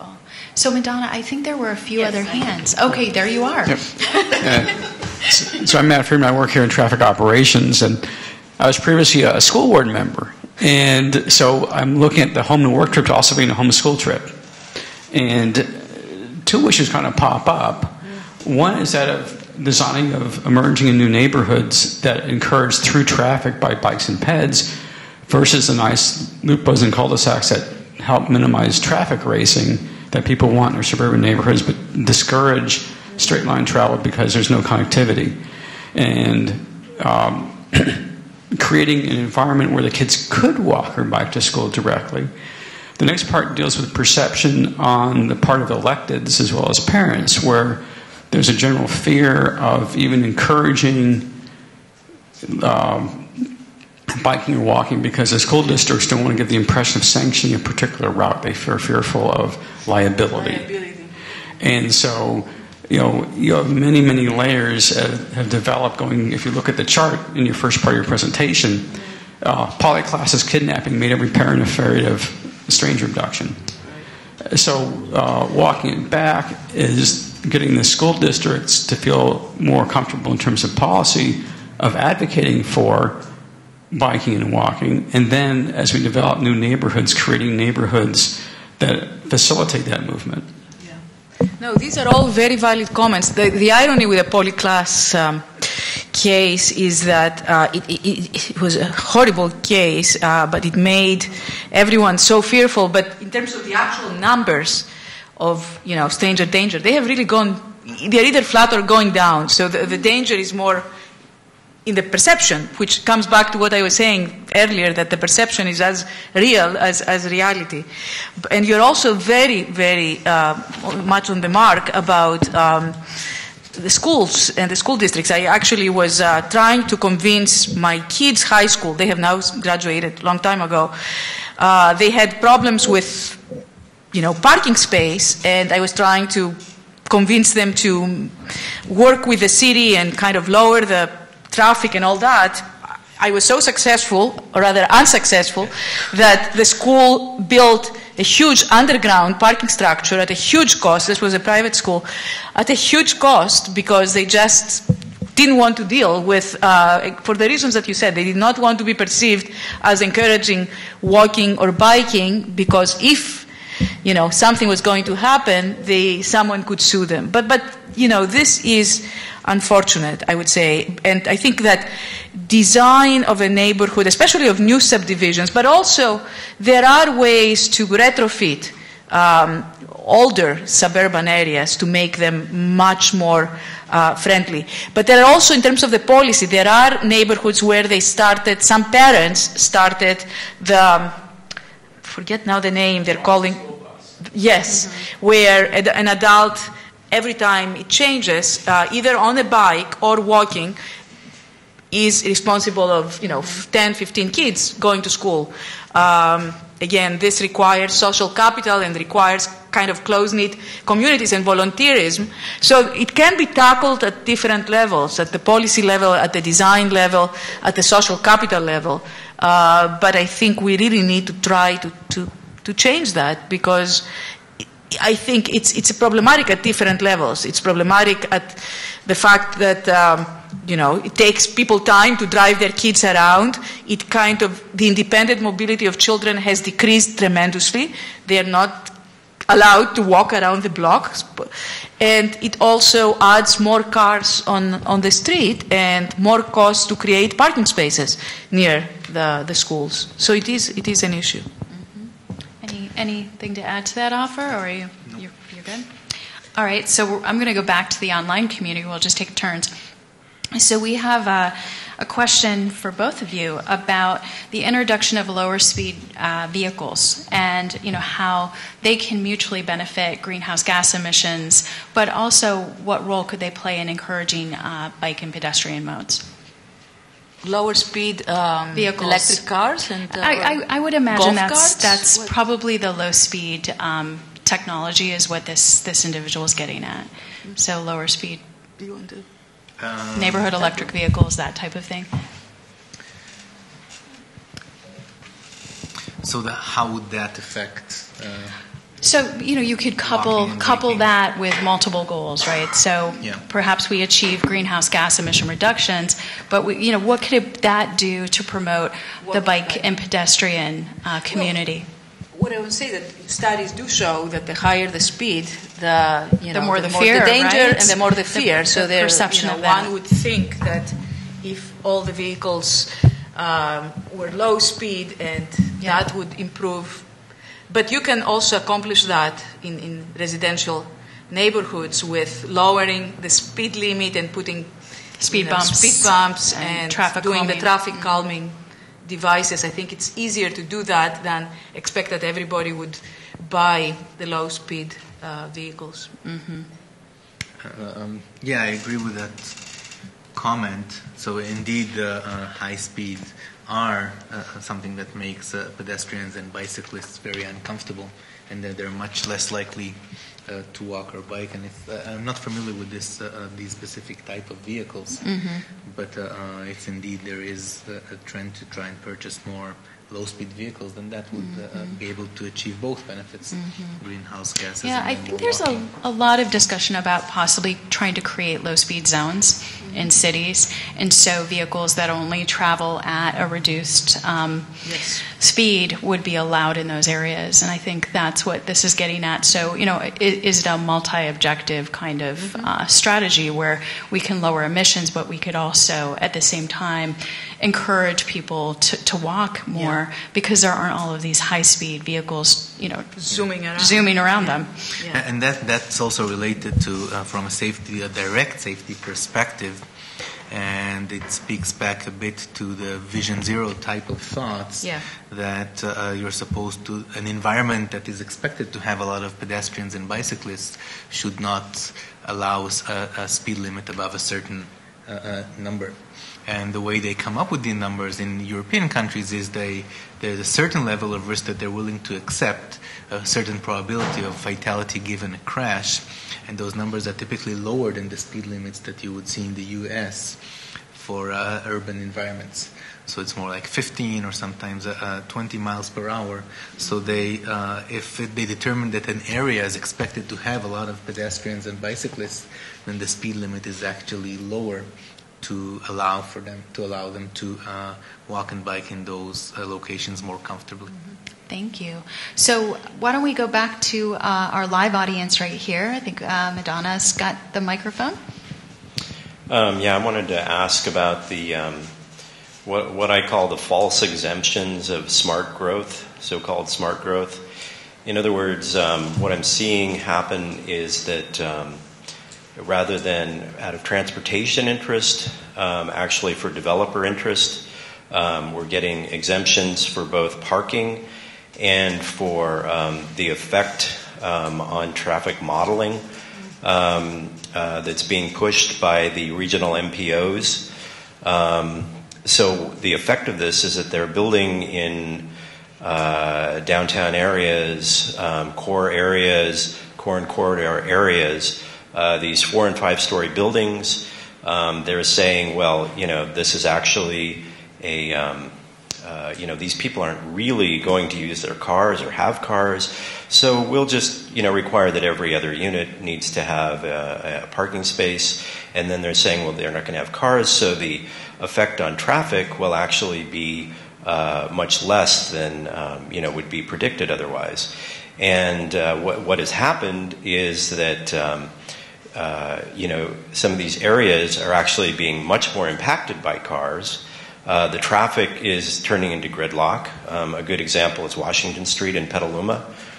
Wonderful. So Madonna, I think there were a few other hands. Okay, there you are. So I'm Matt Freeman. I work here in traffic operations, and I was previously a school board member. And so I'm looking at the home to work trip to also being a home to school trip. And uh, two issues kind of pop up. One is that of designing of emerging in new neighborhoods that encourage through traffic by bikes and peds versus the nice loop roads and cul-de-sacs that help minimize traffic racing that people want in their suburban neighborhoods but discourage straight line travel because there's no connectivity. And um, creating an environment where the kids could walk or bike to school directly. The next part deals with perception on the part of electeds as well as parents, where there's a general fear of even encouraging um, biking or walking because the school districts don't want to give the impression of sanctioning a particular route. They feel fearful of liability. Liability. And so, you know, you have many, many layers uh, have developed going. If you look at the chart in your first part of your presentation, uh, Polly Klaas's kidnapping made every parent afraid of stranger abduction. So, uh, walking it back is getting the school districts to feel more comfortable in terms of policy of advocating for biking and walking. And then, as we develop new neighborhoods, creating neighborhoods that facilitate that movement. Yeah. No, these are all very valid comments. The, the irony with the Polly Klaas um, case is that uh, it, it, it was a horrible case, uh, but it made everyone so fearful. But in terms of the actual numbers of you know stranger danger. They have really gone. They're either flat or going down. So the, the danger is more in the perception, which comes back to what I was saying earlier, that the perception is as real as, as reality. And you're also very, very uh, much on the mark about um, the schools and the school districts. I actually was uh, trying to convince my kids' high school, they have now graduated a long time ago, uh, they had problems with, you know, parking space, and I was trying to convince them to work with the city and kind of lower the traffic and all that, I was so successful, or rather unsuccessful, that the school built a huge underground parking structure at a huge cost. This was a private school, at a huge cost because they just didn't want to deal with, uh, for the reasons that you said, they did not want to be perceived as encouraging walking or biking because if you know something was going to happen, they, someone could sue them. But but you know this is unfortunate, I would say. And I think that design of a neighborhood, especially of new subdivisions, but also there are ways to retrofit um, older suburban areas to make them much more uh, friendly. But there are also, in terms of the policy, there are neighborhoods where they started, some parents started the, um, forget now the name, they're calling, yes, where an adult every time it changes, uh, either on a bike or walking, is responsible of you know 10, 15 kids going to school. Um, again, this requires social capital and requires kind of close-knit communities and volunteerism. So it can be tackled at different levels, at the policy level, at the design level, at the social capital level. Uh, but I think we really need to try to, to, to change that because I think it's, it's problematic at different levels. It's problematic at the fact that, um, you know, it takes people time to drive their kids around. It kind of, the independent mobility of children has decreased tremendously. They are not allowed to walk around the block. And it also adds more cars on, on the street and more costs to create parking spaces near the, the schools. So it is, it is an issue. Any, anything to add to that Offer, or are you you're, you're good? All right, so I'm going to go back to the online community. We'll just take turns. So we have a, a question for both of you about the introduction of lower speed uh, vehicles and you know how they can mutually benefit greenhouse gas emissions, but also what role could they play in encouraging uh, bike and pedestrian modes lower speed um, vehicles, electric cars, and uh, I, I, I, would imagine that's carts? that's what? probably the low speed um, technology is what this this individual is getting at. So lower speed. Do you want to? Um, neighborhood electric vehicles, that type of thing. So the, how would that affect? Uh, so you know you could couple couple that with multiple goals, right? So yeah. perhaps we achieve greenhouse gas emission reductions, but we, you know what could that do to promote what the bike and pedestrian uh, community? Well, what I would say that studies do show that the higher the speed, the you know the more the, the, more fear, the danger, right? and the more the fear. The, so the perception you know, of that. one would think that if all the vehicles um, were low speed, and yeah. that would improve but you can also accomplish that in, in residential neighborhoods with lowering the speed limit and putting speed you know, bumps, speed bumps and, and, traffic doing calming. the traffic calming devices. I think it's easier to do that than expect that everybody would buy the low speed uh, vehicles. Mm-hmm. Uh, um, yeah, I agree with that comment. So indeed, uh, high speed are uh, something that makes uh, pedestrians and bicyclists very uncomfortable, and that they're much less likely uh, to walk or bike. And if, uh, I'm not familiar with this uh, these specific type of vehicles, mm-hmm. but uh, it's indeed there is a, a, trend to try and purchase more low-speed vehicles, then that would mm-hmm. be able to achieve both benefits: mm-hmm. greenhouse gases. Yeah, I think there's a, a lot of discussion about possibly trying to create low-speed zones in cities, and so vehicles that only travel at a reduced um, yes. speed would be allowed in those areas. And I think that's what this is getting at. So, you know, is, is it a multi-objective kind of mm-hmm. uh, strategy where we can lower emissions, but we could also, at the same time, encourage people to, to walk more more because there aren't all of these high-speed vehicles, you know, Zooming around. zooming around them. Yeah. And that, that's also related to, uh, from a safety, a direct safety perspective, and it speaks back a bit to the Vision Zero type of thoughts Yeah. that uh, you're supposed to, an environment that is expected to have a lot of pedestrians and bicyclists should not allow a, a speed limit above a certain uh, uh, number. And the way they come up with the numbers in European countries is they there's a certain level of risk that they're willing to accept, a certain probability of fatality given a crash, and those numbers are typically lower than the speed limits that you would see in the U.S. for uh, urban environments. So it's more like 15 or sometimes uh, 20 miles per hour. So they, uh, if they determine that an area is expected to have a lot of pedestrians and bicyclists, then the speed limit is actually lower to allow for them to allow them to uh, walk and bike in those uh, locations more comfortably. Thank you. So why don't we go back to uh, our live audience right here? I think uh, Madonna's got the microphone. Um, yeah, I wanted to ask about the um, what what I call the false exemptions of smart growth, so-called smart growth. In other words, um, what I'm seeing happen is that um, rather than out of transportation interest, um, actually for developer interest, um, we're getting exemptions for both parking and for um, the effect um, on traffic modeling um, uh, that's being pushed by the regional MPOs. Um, so the effect of this is that they're building in uh, downtown areas, core areas, core and corridor areas, uh, these four and five story buildings. Um, they're saying, well, you know, this is actually a, um, uh, you know, these people aren't really going to use their cars or have cars, so we'll just, you know, require that every other unit needs to have a, a parking space. And then they're saying, well, they're not going to have cars, so the effect on traffic will actually be uh, much less than, um, you know, would be predicted otherwise. And uh, what, what has happened is that. Um, uh, you know, some of these areas are actually being much more impacted by cars. Uh, the traffic is turning into gridlock. Um, a good example is Washington Street in Petaluma,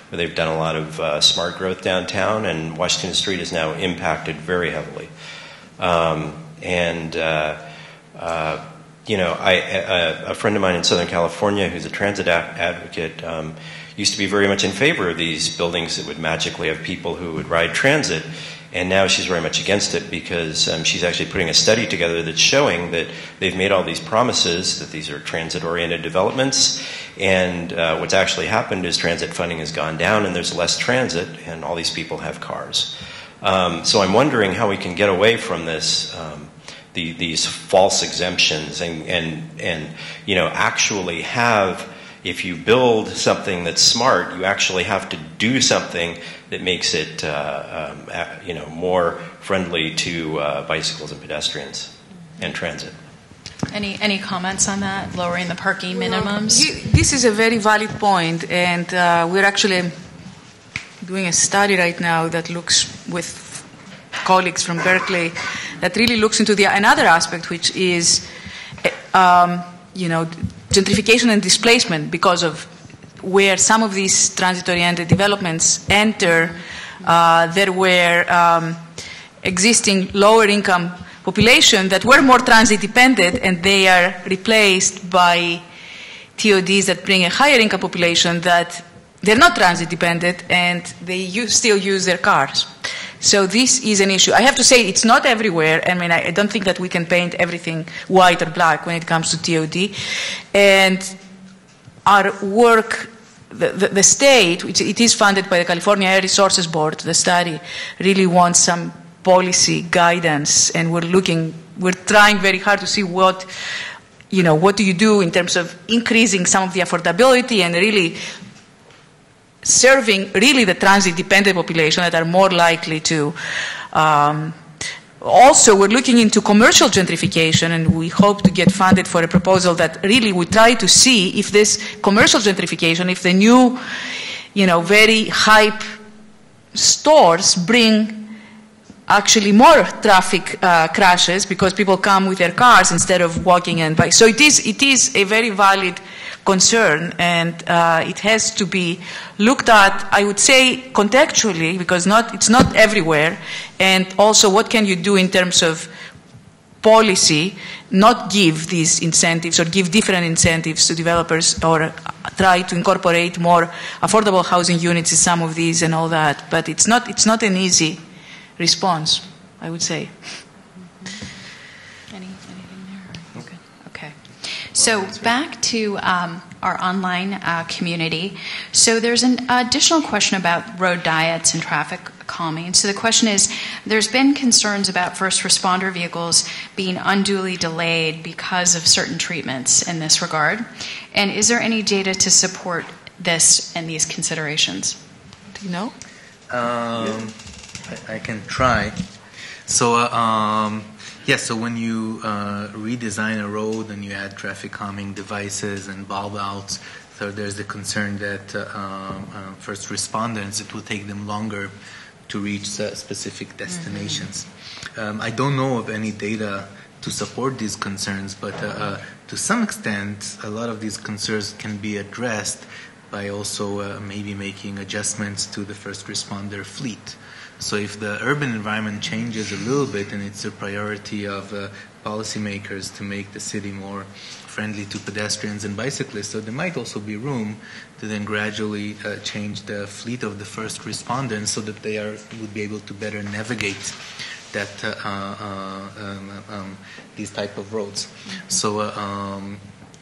where they've done a lot of uh, smart growth downtown, and Washington Street is now impacted very heavily. Um, and uh, uh, you know, I, a, a, friend of mine in Southern California, who's a transit ad- advocate, um, used to be very much in favor of these buildings that would magically have people who would ride transit. And now she's very much against it because um, she's actually putting a study together that's showing that they've made all these promises that these are transit oriented developments. And uh, what's actually happened is transit funding has gone down and there's less transit, and all these people have cars. Um, so I'm wondering how we can get away from this. Um, the, these false exemptions and, and, and you know actually have if you build something that's smart you actually have to do something that makes it uh, um, you know more friendly to uh, bicycles and pedestrians and transit. Any any comments on that? Lowering the parking minimums? well, this is a very valid point and uh, we're actually doing a study right now that looks with colleagues from Berkeley that really looks into the another aspect, which is, um, you know, gentrification and displacement because of where some of these transit-oriented developments enter. Uh, there were um, existing lower-income population that were more transit-dependent, and they are replaced by TODs that bring a higher income population that they're not transit dependent and they use, still use their cars. So this is an issue. I have to say it's not everywhere. I mean, I, don't think that we can paint everything white or black when it comes to TOD. And our work, the, the, the state, which it is funded by the California Air Resources Board, the study really wants some policy guidance, and we're looking, we're trying very hard to see what you know, what do you do in terms of increasing some of the affordability and really serving really the transit dependent population that are more likely to. Um, also, we're looking into commercial gentrification, and we hope to get funded for a proposal that really would try to see if this commercial gentrification, if the new, you know, very hype stores bring actually more traffic uh, crashes because people come with their cars instead of walking and bike. So it is, it is a very valid concern, and uh, it has to be looked at. I would say contextually, because not it's not everywhere, and also what can you do in terms of policy not give these incentives or give different incentives to developers or try to incorporate more affordable housing units in some of these and all that. But it's not, it's not an easy response, I would say. Any, anything there? Okay. Okay. So back to um, our online uh, community. So there's an additional question about road diets and traffic calming. So the question is there's been concerns about first responder vehicles being unduly delayed because of certain treatments in this regard. And is there any data to support this and these considerations? Do you know? Um, I, I can try. So, uh, um, yeah, so when you uh, redesign a road and you add traffic calming devices and bulb outs, so there's the concern that uh, um, uh, first responders, it will take them longer to reach specific destinations. Mm-hmm. Um, I don't know of any data to support these concerns, but uh, uh, to some extent, a lot of these concerns can be addressed by also uh, maybe making adjustments to the first responder fleet. So if the urban environment changes a little bit and it's a priority of uh, policymakers to make the city more friendly to pedestrians and bicyclists, so there might also be room to then gradually uh, change the fleet of the first responders so that they are would be able to better navigate that uh, uh um, um, these type of roads. So. Uh, um,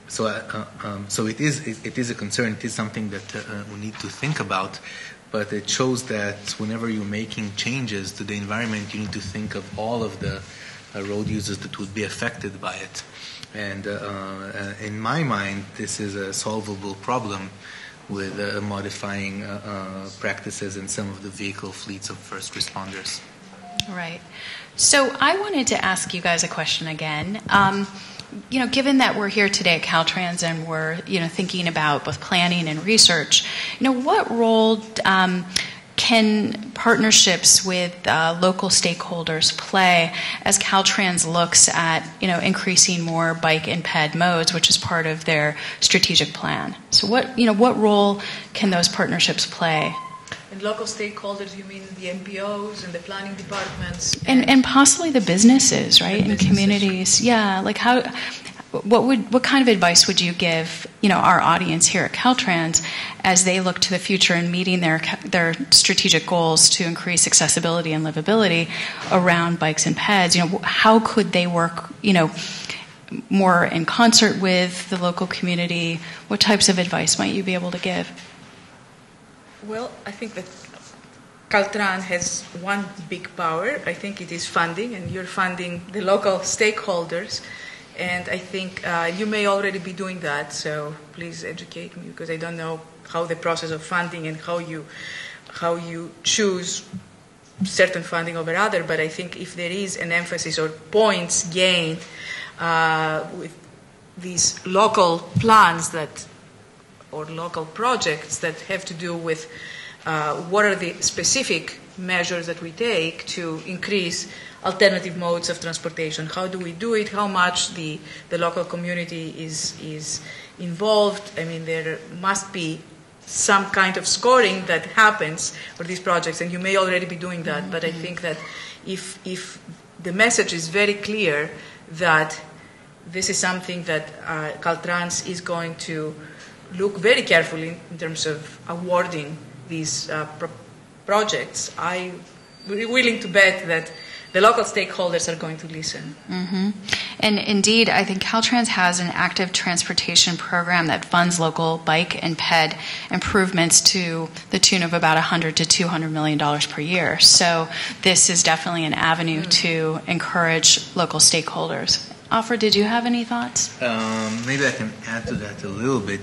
so, uh, um, so it is it, is a concern. It is something that we need to think about but it shows that whenever you're making changes to the environment, you need to think of all of the uh, road users that would be affected by it. And uh, uh, in my mind, this is a solvable problem with uh, modifying practices in some of the vehicle fleets of first responders. Right. So I wanted to ask you guys a question again. Um, you know, given that we're here today at Caltrans and we're, you know, thinking about both planning and research, you know, what role um, can partnerships with uh, local stakeholders play as Caltrans looks at you know increasing more bike and ped modes, which is part of their strategic plan? So what you know what role can those partnerships play? And local stakeholders, you mean the MPOs and the planning departments, and and, and possibly the businesses, right, and, communities. Yeah, like how what would what kind of advice would you give you know our audience here at Caltrans as they look to the future and meeting their their strategic goals to increase accessibility and livability around bikes and peds you know how could they work you know more in concert with the local community? What types of advice might you be able to give well i think that Caltran has one big power i think it is funding and you're funding the local stakeholders and I think uh, you may already be doing that, so please educate me because I don't know how the process of funding and how you how you choose certain funding over other. But I think if there is an emphasis or points gained uh, with these local plans that or local projects that have to do with uh, what are the specific measures that we take to increase alternative modes of transportation. How do we do it? How much the, the local community is, is involved? I mean, there must be some kind of scoring that happens for these projects, and you may already be doing that, mm-hmm. but I think that if, if the message is very clear that this is something that uh, Caltrans is going to look very carefully in terms of awarding these uh, pro- projects, I'm willing to bet that the local stakeholders are going to listen. Mm-hmm. And indeed, I think Caltrans has an active transportation program that funds local bike and ped improvements to the tune of about 100 to 200 million dollars per year. So this is definitely an avenue mm. to encourage local stakeholders. Offer, did you have any thoughts? Um, maybe I can add to that a little bit.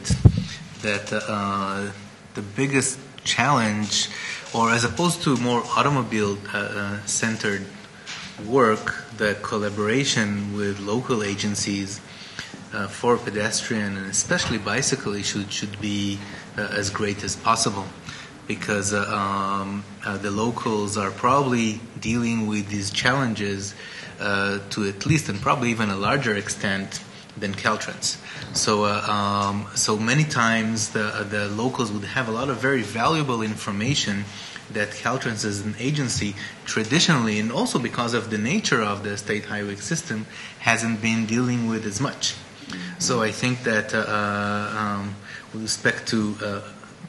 That uh, the biggest challenge, or as opposed to more automobile uh, uh centered work, the collaboration with local agencies uh, for pedestrian and especially bicycle issues should be uh, as great as possible because uh, um, the locals are probably dealing with these challenges to at least and probably even a larger extent than Caltrans. So, uh, um, so many times the, uh, the locals would have a lot of very valuable information that Caltrans as an agency traditionally, and also because of the nature of the state highway system, hasn't been dealing with as much. So I think that uh, uh um, with respect to uh,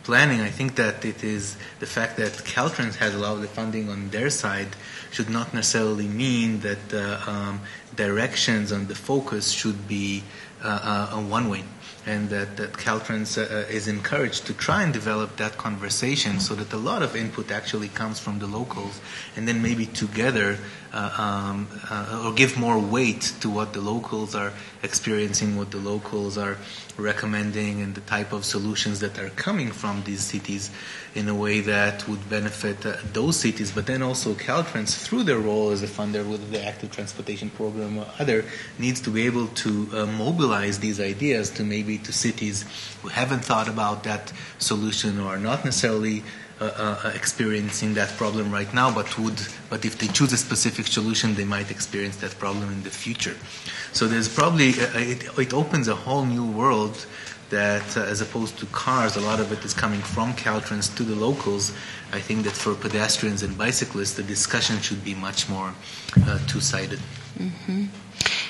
planning, I think that it is the fact that Caltrans has a lot of the funding on their side should not necessarily mean that uh, um, directions and the focus should be uh, uh, one way and that, that Caltrans uh, uh, is encouraged to try and develop that conversation so that a lot of input actually comes from the locals, and then maybe together uh, um, uh, or give more weight to what the locals are experiencing, what the locals are recommending, and the type of solutions that are coming from these cities in a way that would benefit uh, those cities, but then also Caltrans, through their role as a funder with the active transportation program or other, needs to be able to uh, mobilize these ideas to maybe to cities who haven't thought about that solution or are not necessarily uh, uh, experiencing that problem right now, but would, but if they choose a specific solution, they might experience that problem in the future. So there's probably uh, it, it opens a whole new world that, uh, as opposed to cars, a lot of it is coming from Caltrans to the locals. I think that for pedestrians and bicyclists, the discussion should be much more uh, two-sided. Mm-hmm.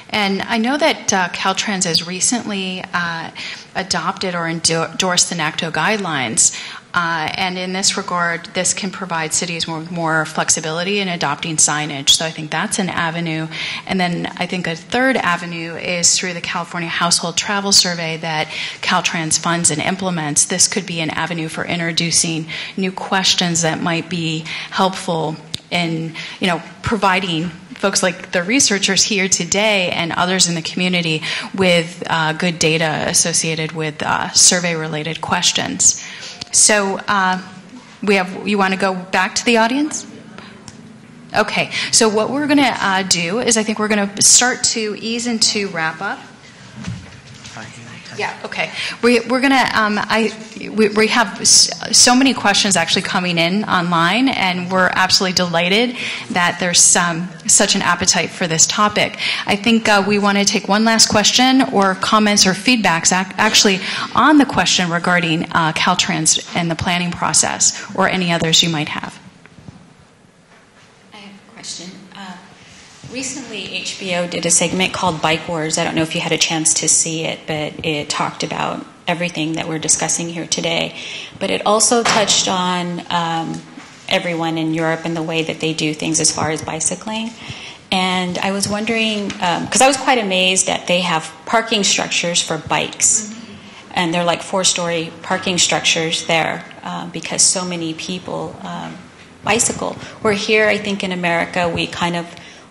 And I know that uh, Caltrans has recently uh, adopted or endorsed the NACTO guidelines. Uh, and in this regard, this can provide cities more, more flexibility in adopting signage. So I think that's an avenue. And then I think a third avenue is through the California Household Travel Survey that Caltrans funds and implements. This could be an avenue for introducing new questions that might be helpful in, you know, providing folks like the researchers here today and others in the community with uh, good data associated with uh, survey related questions. So uh, we have. You want to go back to the audience? Okay. So what we're going to uh, do is I think we're going to start to ease into wrap up. Yeah. Okay. We, we're gonna. Um, I we, we have so many questions actually coming in online, and we're absolutely delighted that there's um, such an appetite for this topic. I think uh, we want to take one last question or comments or feedbacks actually on the question regarding uh, Caltrans and the planning process, or any others you might have. I have a question. Recently, HBO did a segment called Bike Wars. I don't know if you had a chance to see it, but it talked about everything that we're discussing here today. But it also touched on um, everyone in Europe and the way that they do things as far as bicycling. And I was wondering, because um, I was quite amazed that they have parking structures for bikes. And they're like four story parking structures there uh, because so many people um, bicycle. We're here, I think, in America, we kind of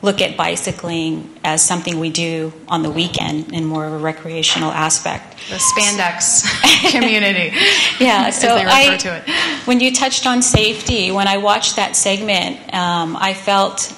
look at bicycling as something we do on the weekend in more of a recreational aspect. The spandex community. yeah, so I, when you touched on safety, when I watched that segment, um, I felt,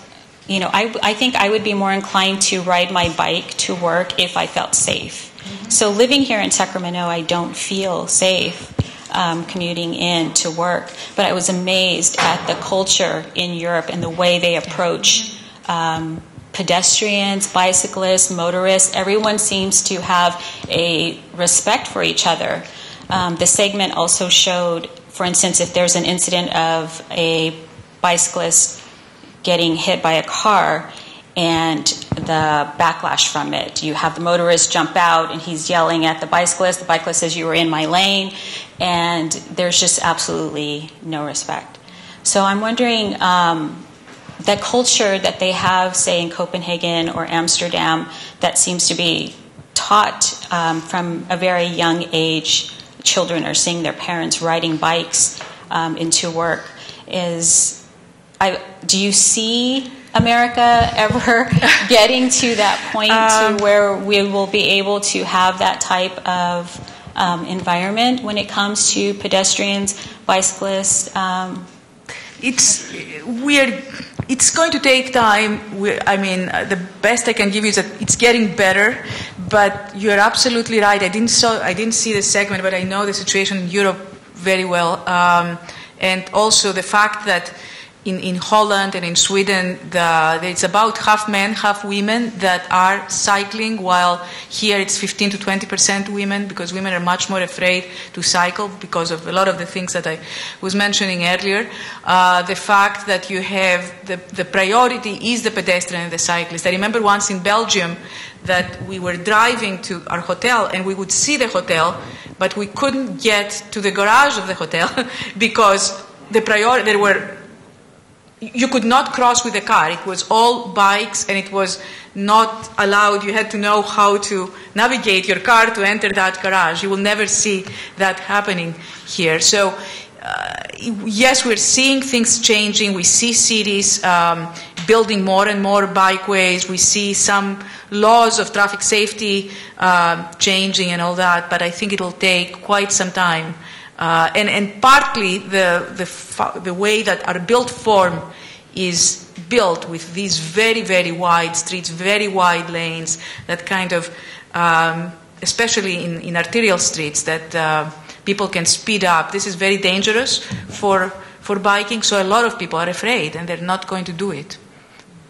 you know, I, I think I would be more inclined to ride my bike to work if I felt safe. Mm-hmm. So living here in Sacramento, I don't feel safe. Um, commuting in to work, but I was amazed at the culture in Europe and the way they approach um, pedestrians, bicyclists, motorists, everyone seems to have a respect for each other. Um, the segment also showed, for instance, if there's an incident of a bicyclist getting hit by a car and the backlash from it. You have the motorist jump out and he's yelling at the bicyclist. The bicyclist says, You were in my lane. And there's just absolutely no respect. So I'm wondering um, the culture that they have, say, in Copenhagen or Amsterdam, that seems to be taught um, from a very young age. Children are seeing their parents riding bikes um, into work. Is I, do you see America ever getting to that point um, to where we will be able to have that type of um, environment when it comes to pedestrians, bicyclists? Um, it's we're it's going to take time. We, I mean, uh, the best I can give you is that it's getting better, but you're absolutely right. I didn't saw, I didn't see the segment, but I know the situation in Europe very well, um, and also the fact that in, in Holland and in Sweden, the, it's about half men, half women that are cycling, while here it's 15 to 20 percent women because women are much more afraid to cycle because of a lot of the things that I was mentioning earlier. Uh, the fact that you have the, the priority is the pedestrian and the cyclist. I remember once in Belgium that we were driving to our hotel and we would see the hotel, but we couldn't get to the garage of the hotel because the priority there were you could not cross with a car. It was all bikes and it was not allowed. You had to know how to navigate your car to enter that garage. You will never see that happening here. So, uh, yes, we're seeing things changing. We see cities um, building more and more bikeways. We see some laws of traffic safety uh, changing and all that, but I think it will take quite some time uh, and, and partly the, the, the way that our built form is built with these very, very wide streets, very wide lanes, that kind of, um, especially in, in arterial streets, that uh, people can speed up. This is very dangerous for, for biking, so a lot of people are afraid and they're not going to do it.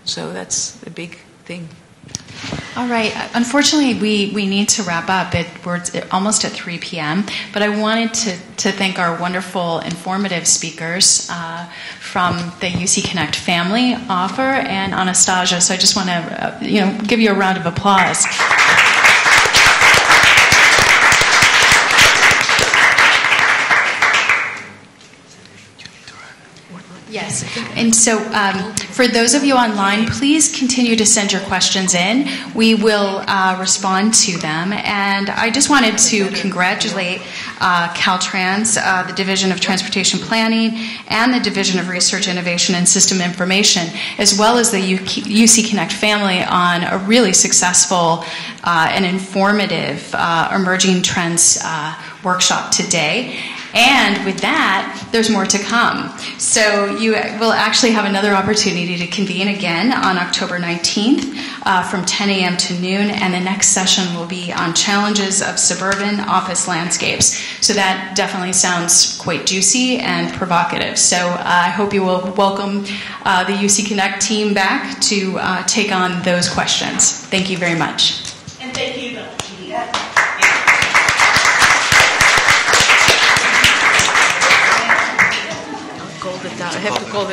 So that's a big thing. All right. Unfortunately, we, we need to wrap up. It, we're almost at 3 p.m. But I wanted to, to thank our wonderful, informative speakers uh, from the UC Connect family, Offer and Anastasia. So I just want to uh, you know give you a round of applause. Yes. And so, um, for those of you online, please continue to send your questions in. We will uh, respond to them. And I just wanted to congratulate uh, Caltrans, uh, the Division of Transportation Planning, and the Division of Research, Innovation, and System Information, as well as the UC Connect family, on a really successful uh, and informative uh, emerging trends uh, workshop today. And with that, there's more to come. So you will actually have another opportunity to convene again on October 19th uh, from 10 a.m. to noon, and the next session will be on challenges of suburban office landscapes. So that definitely sounds quite juicy and provocative. So uh, I hope you will welcome uh, the UC Connect team back to uh, take on those questions. Thank you very much. And thank you. I have to call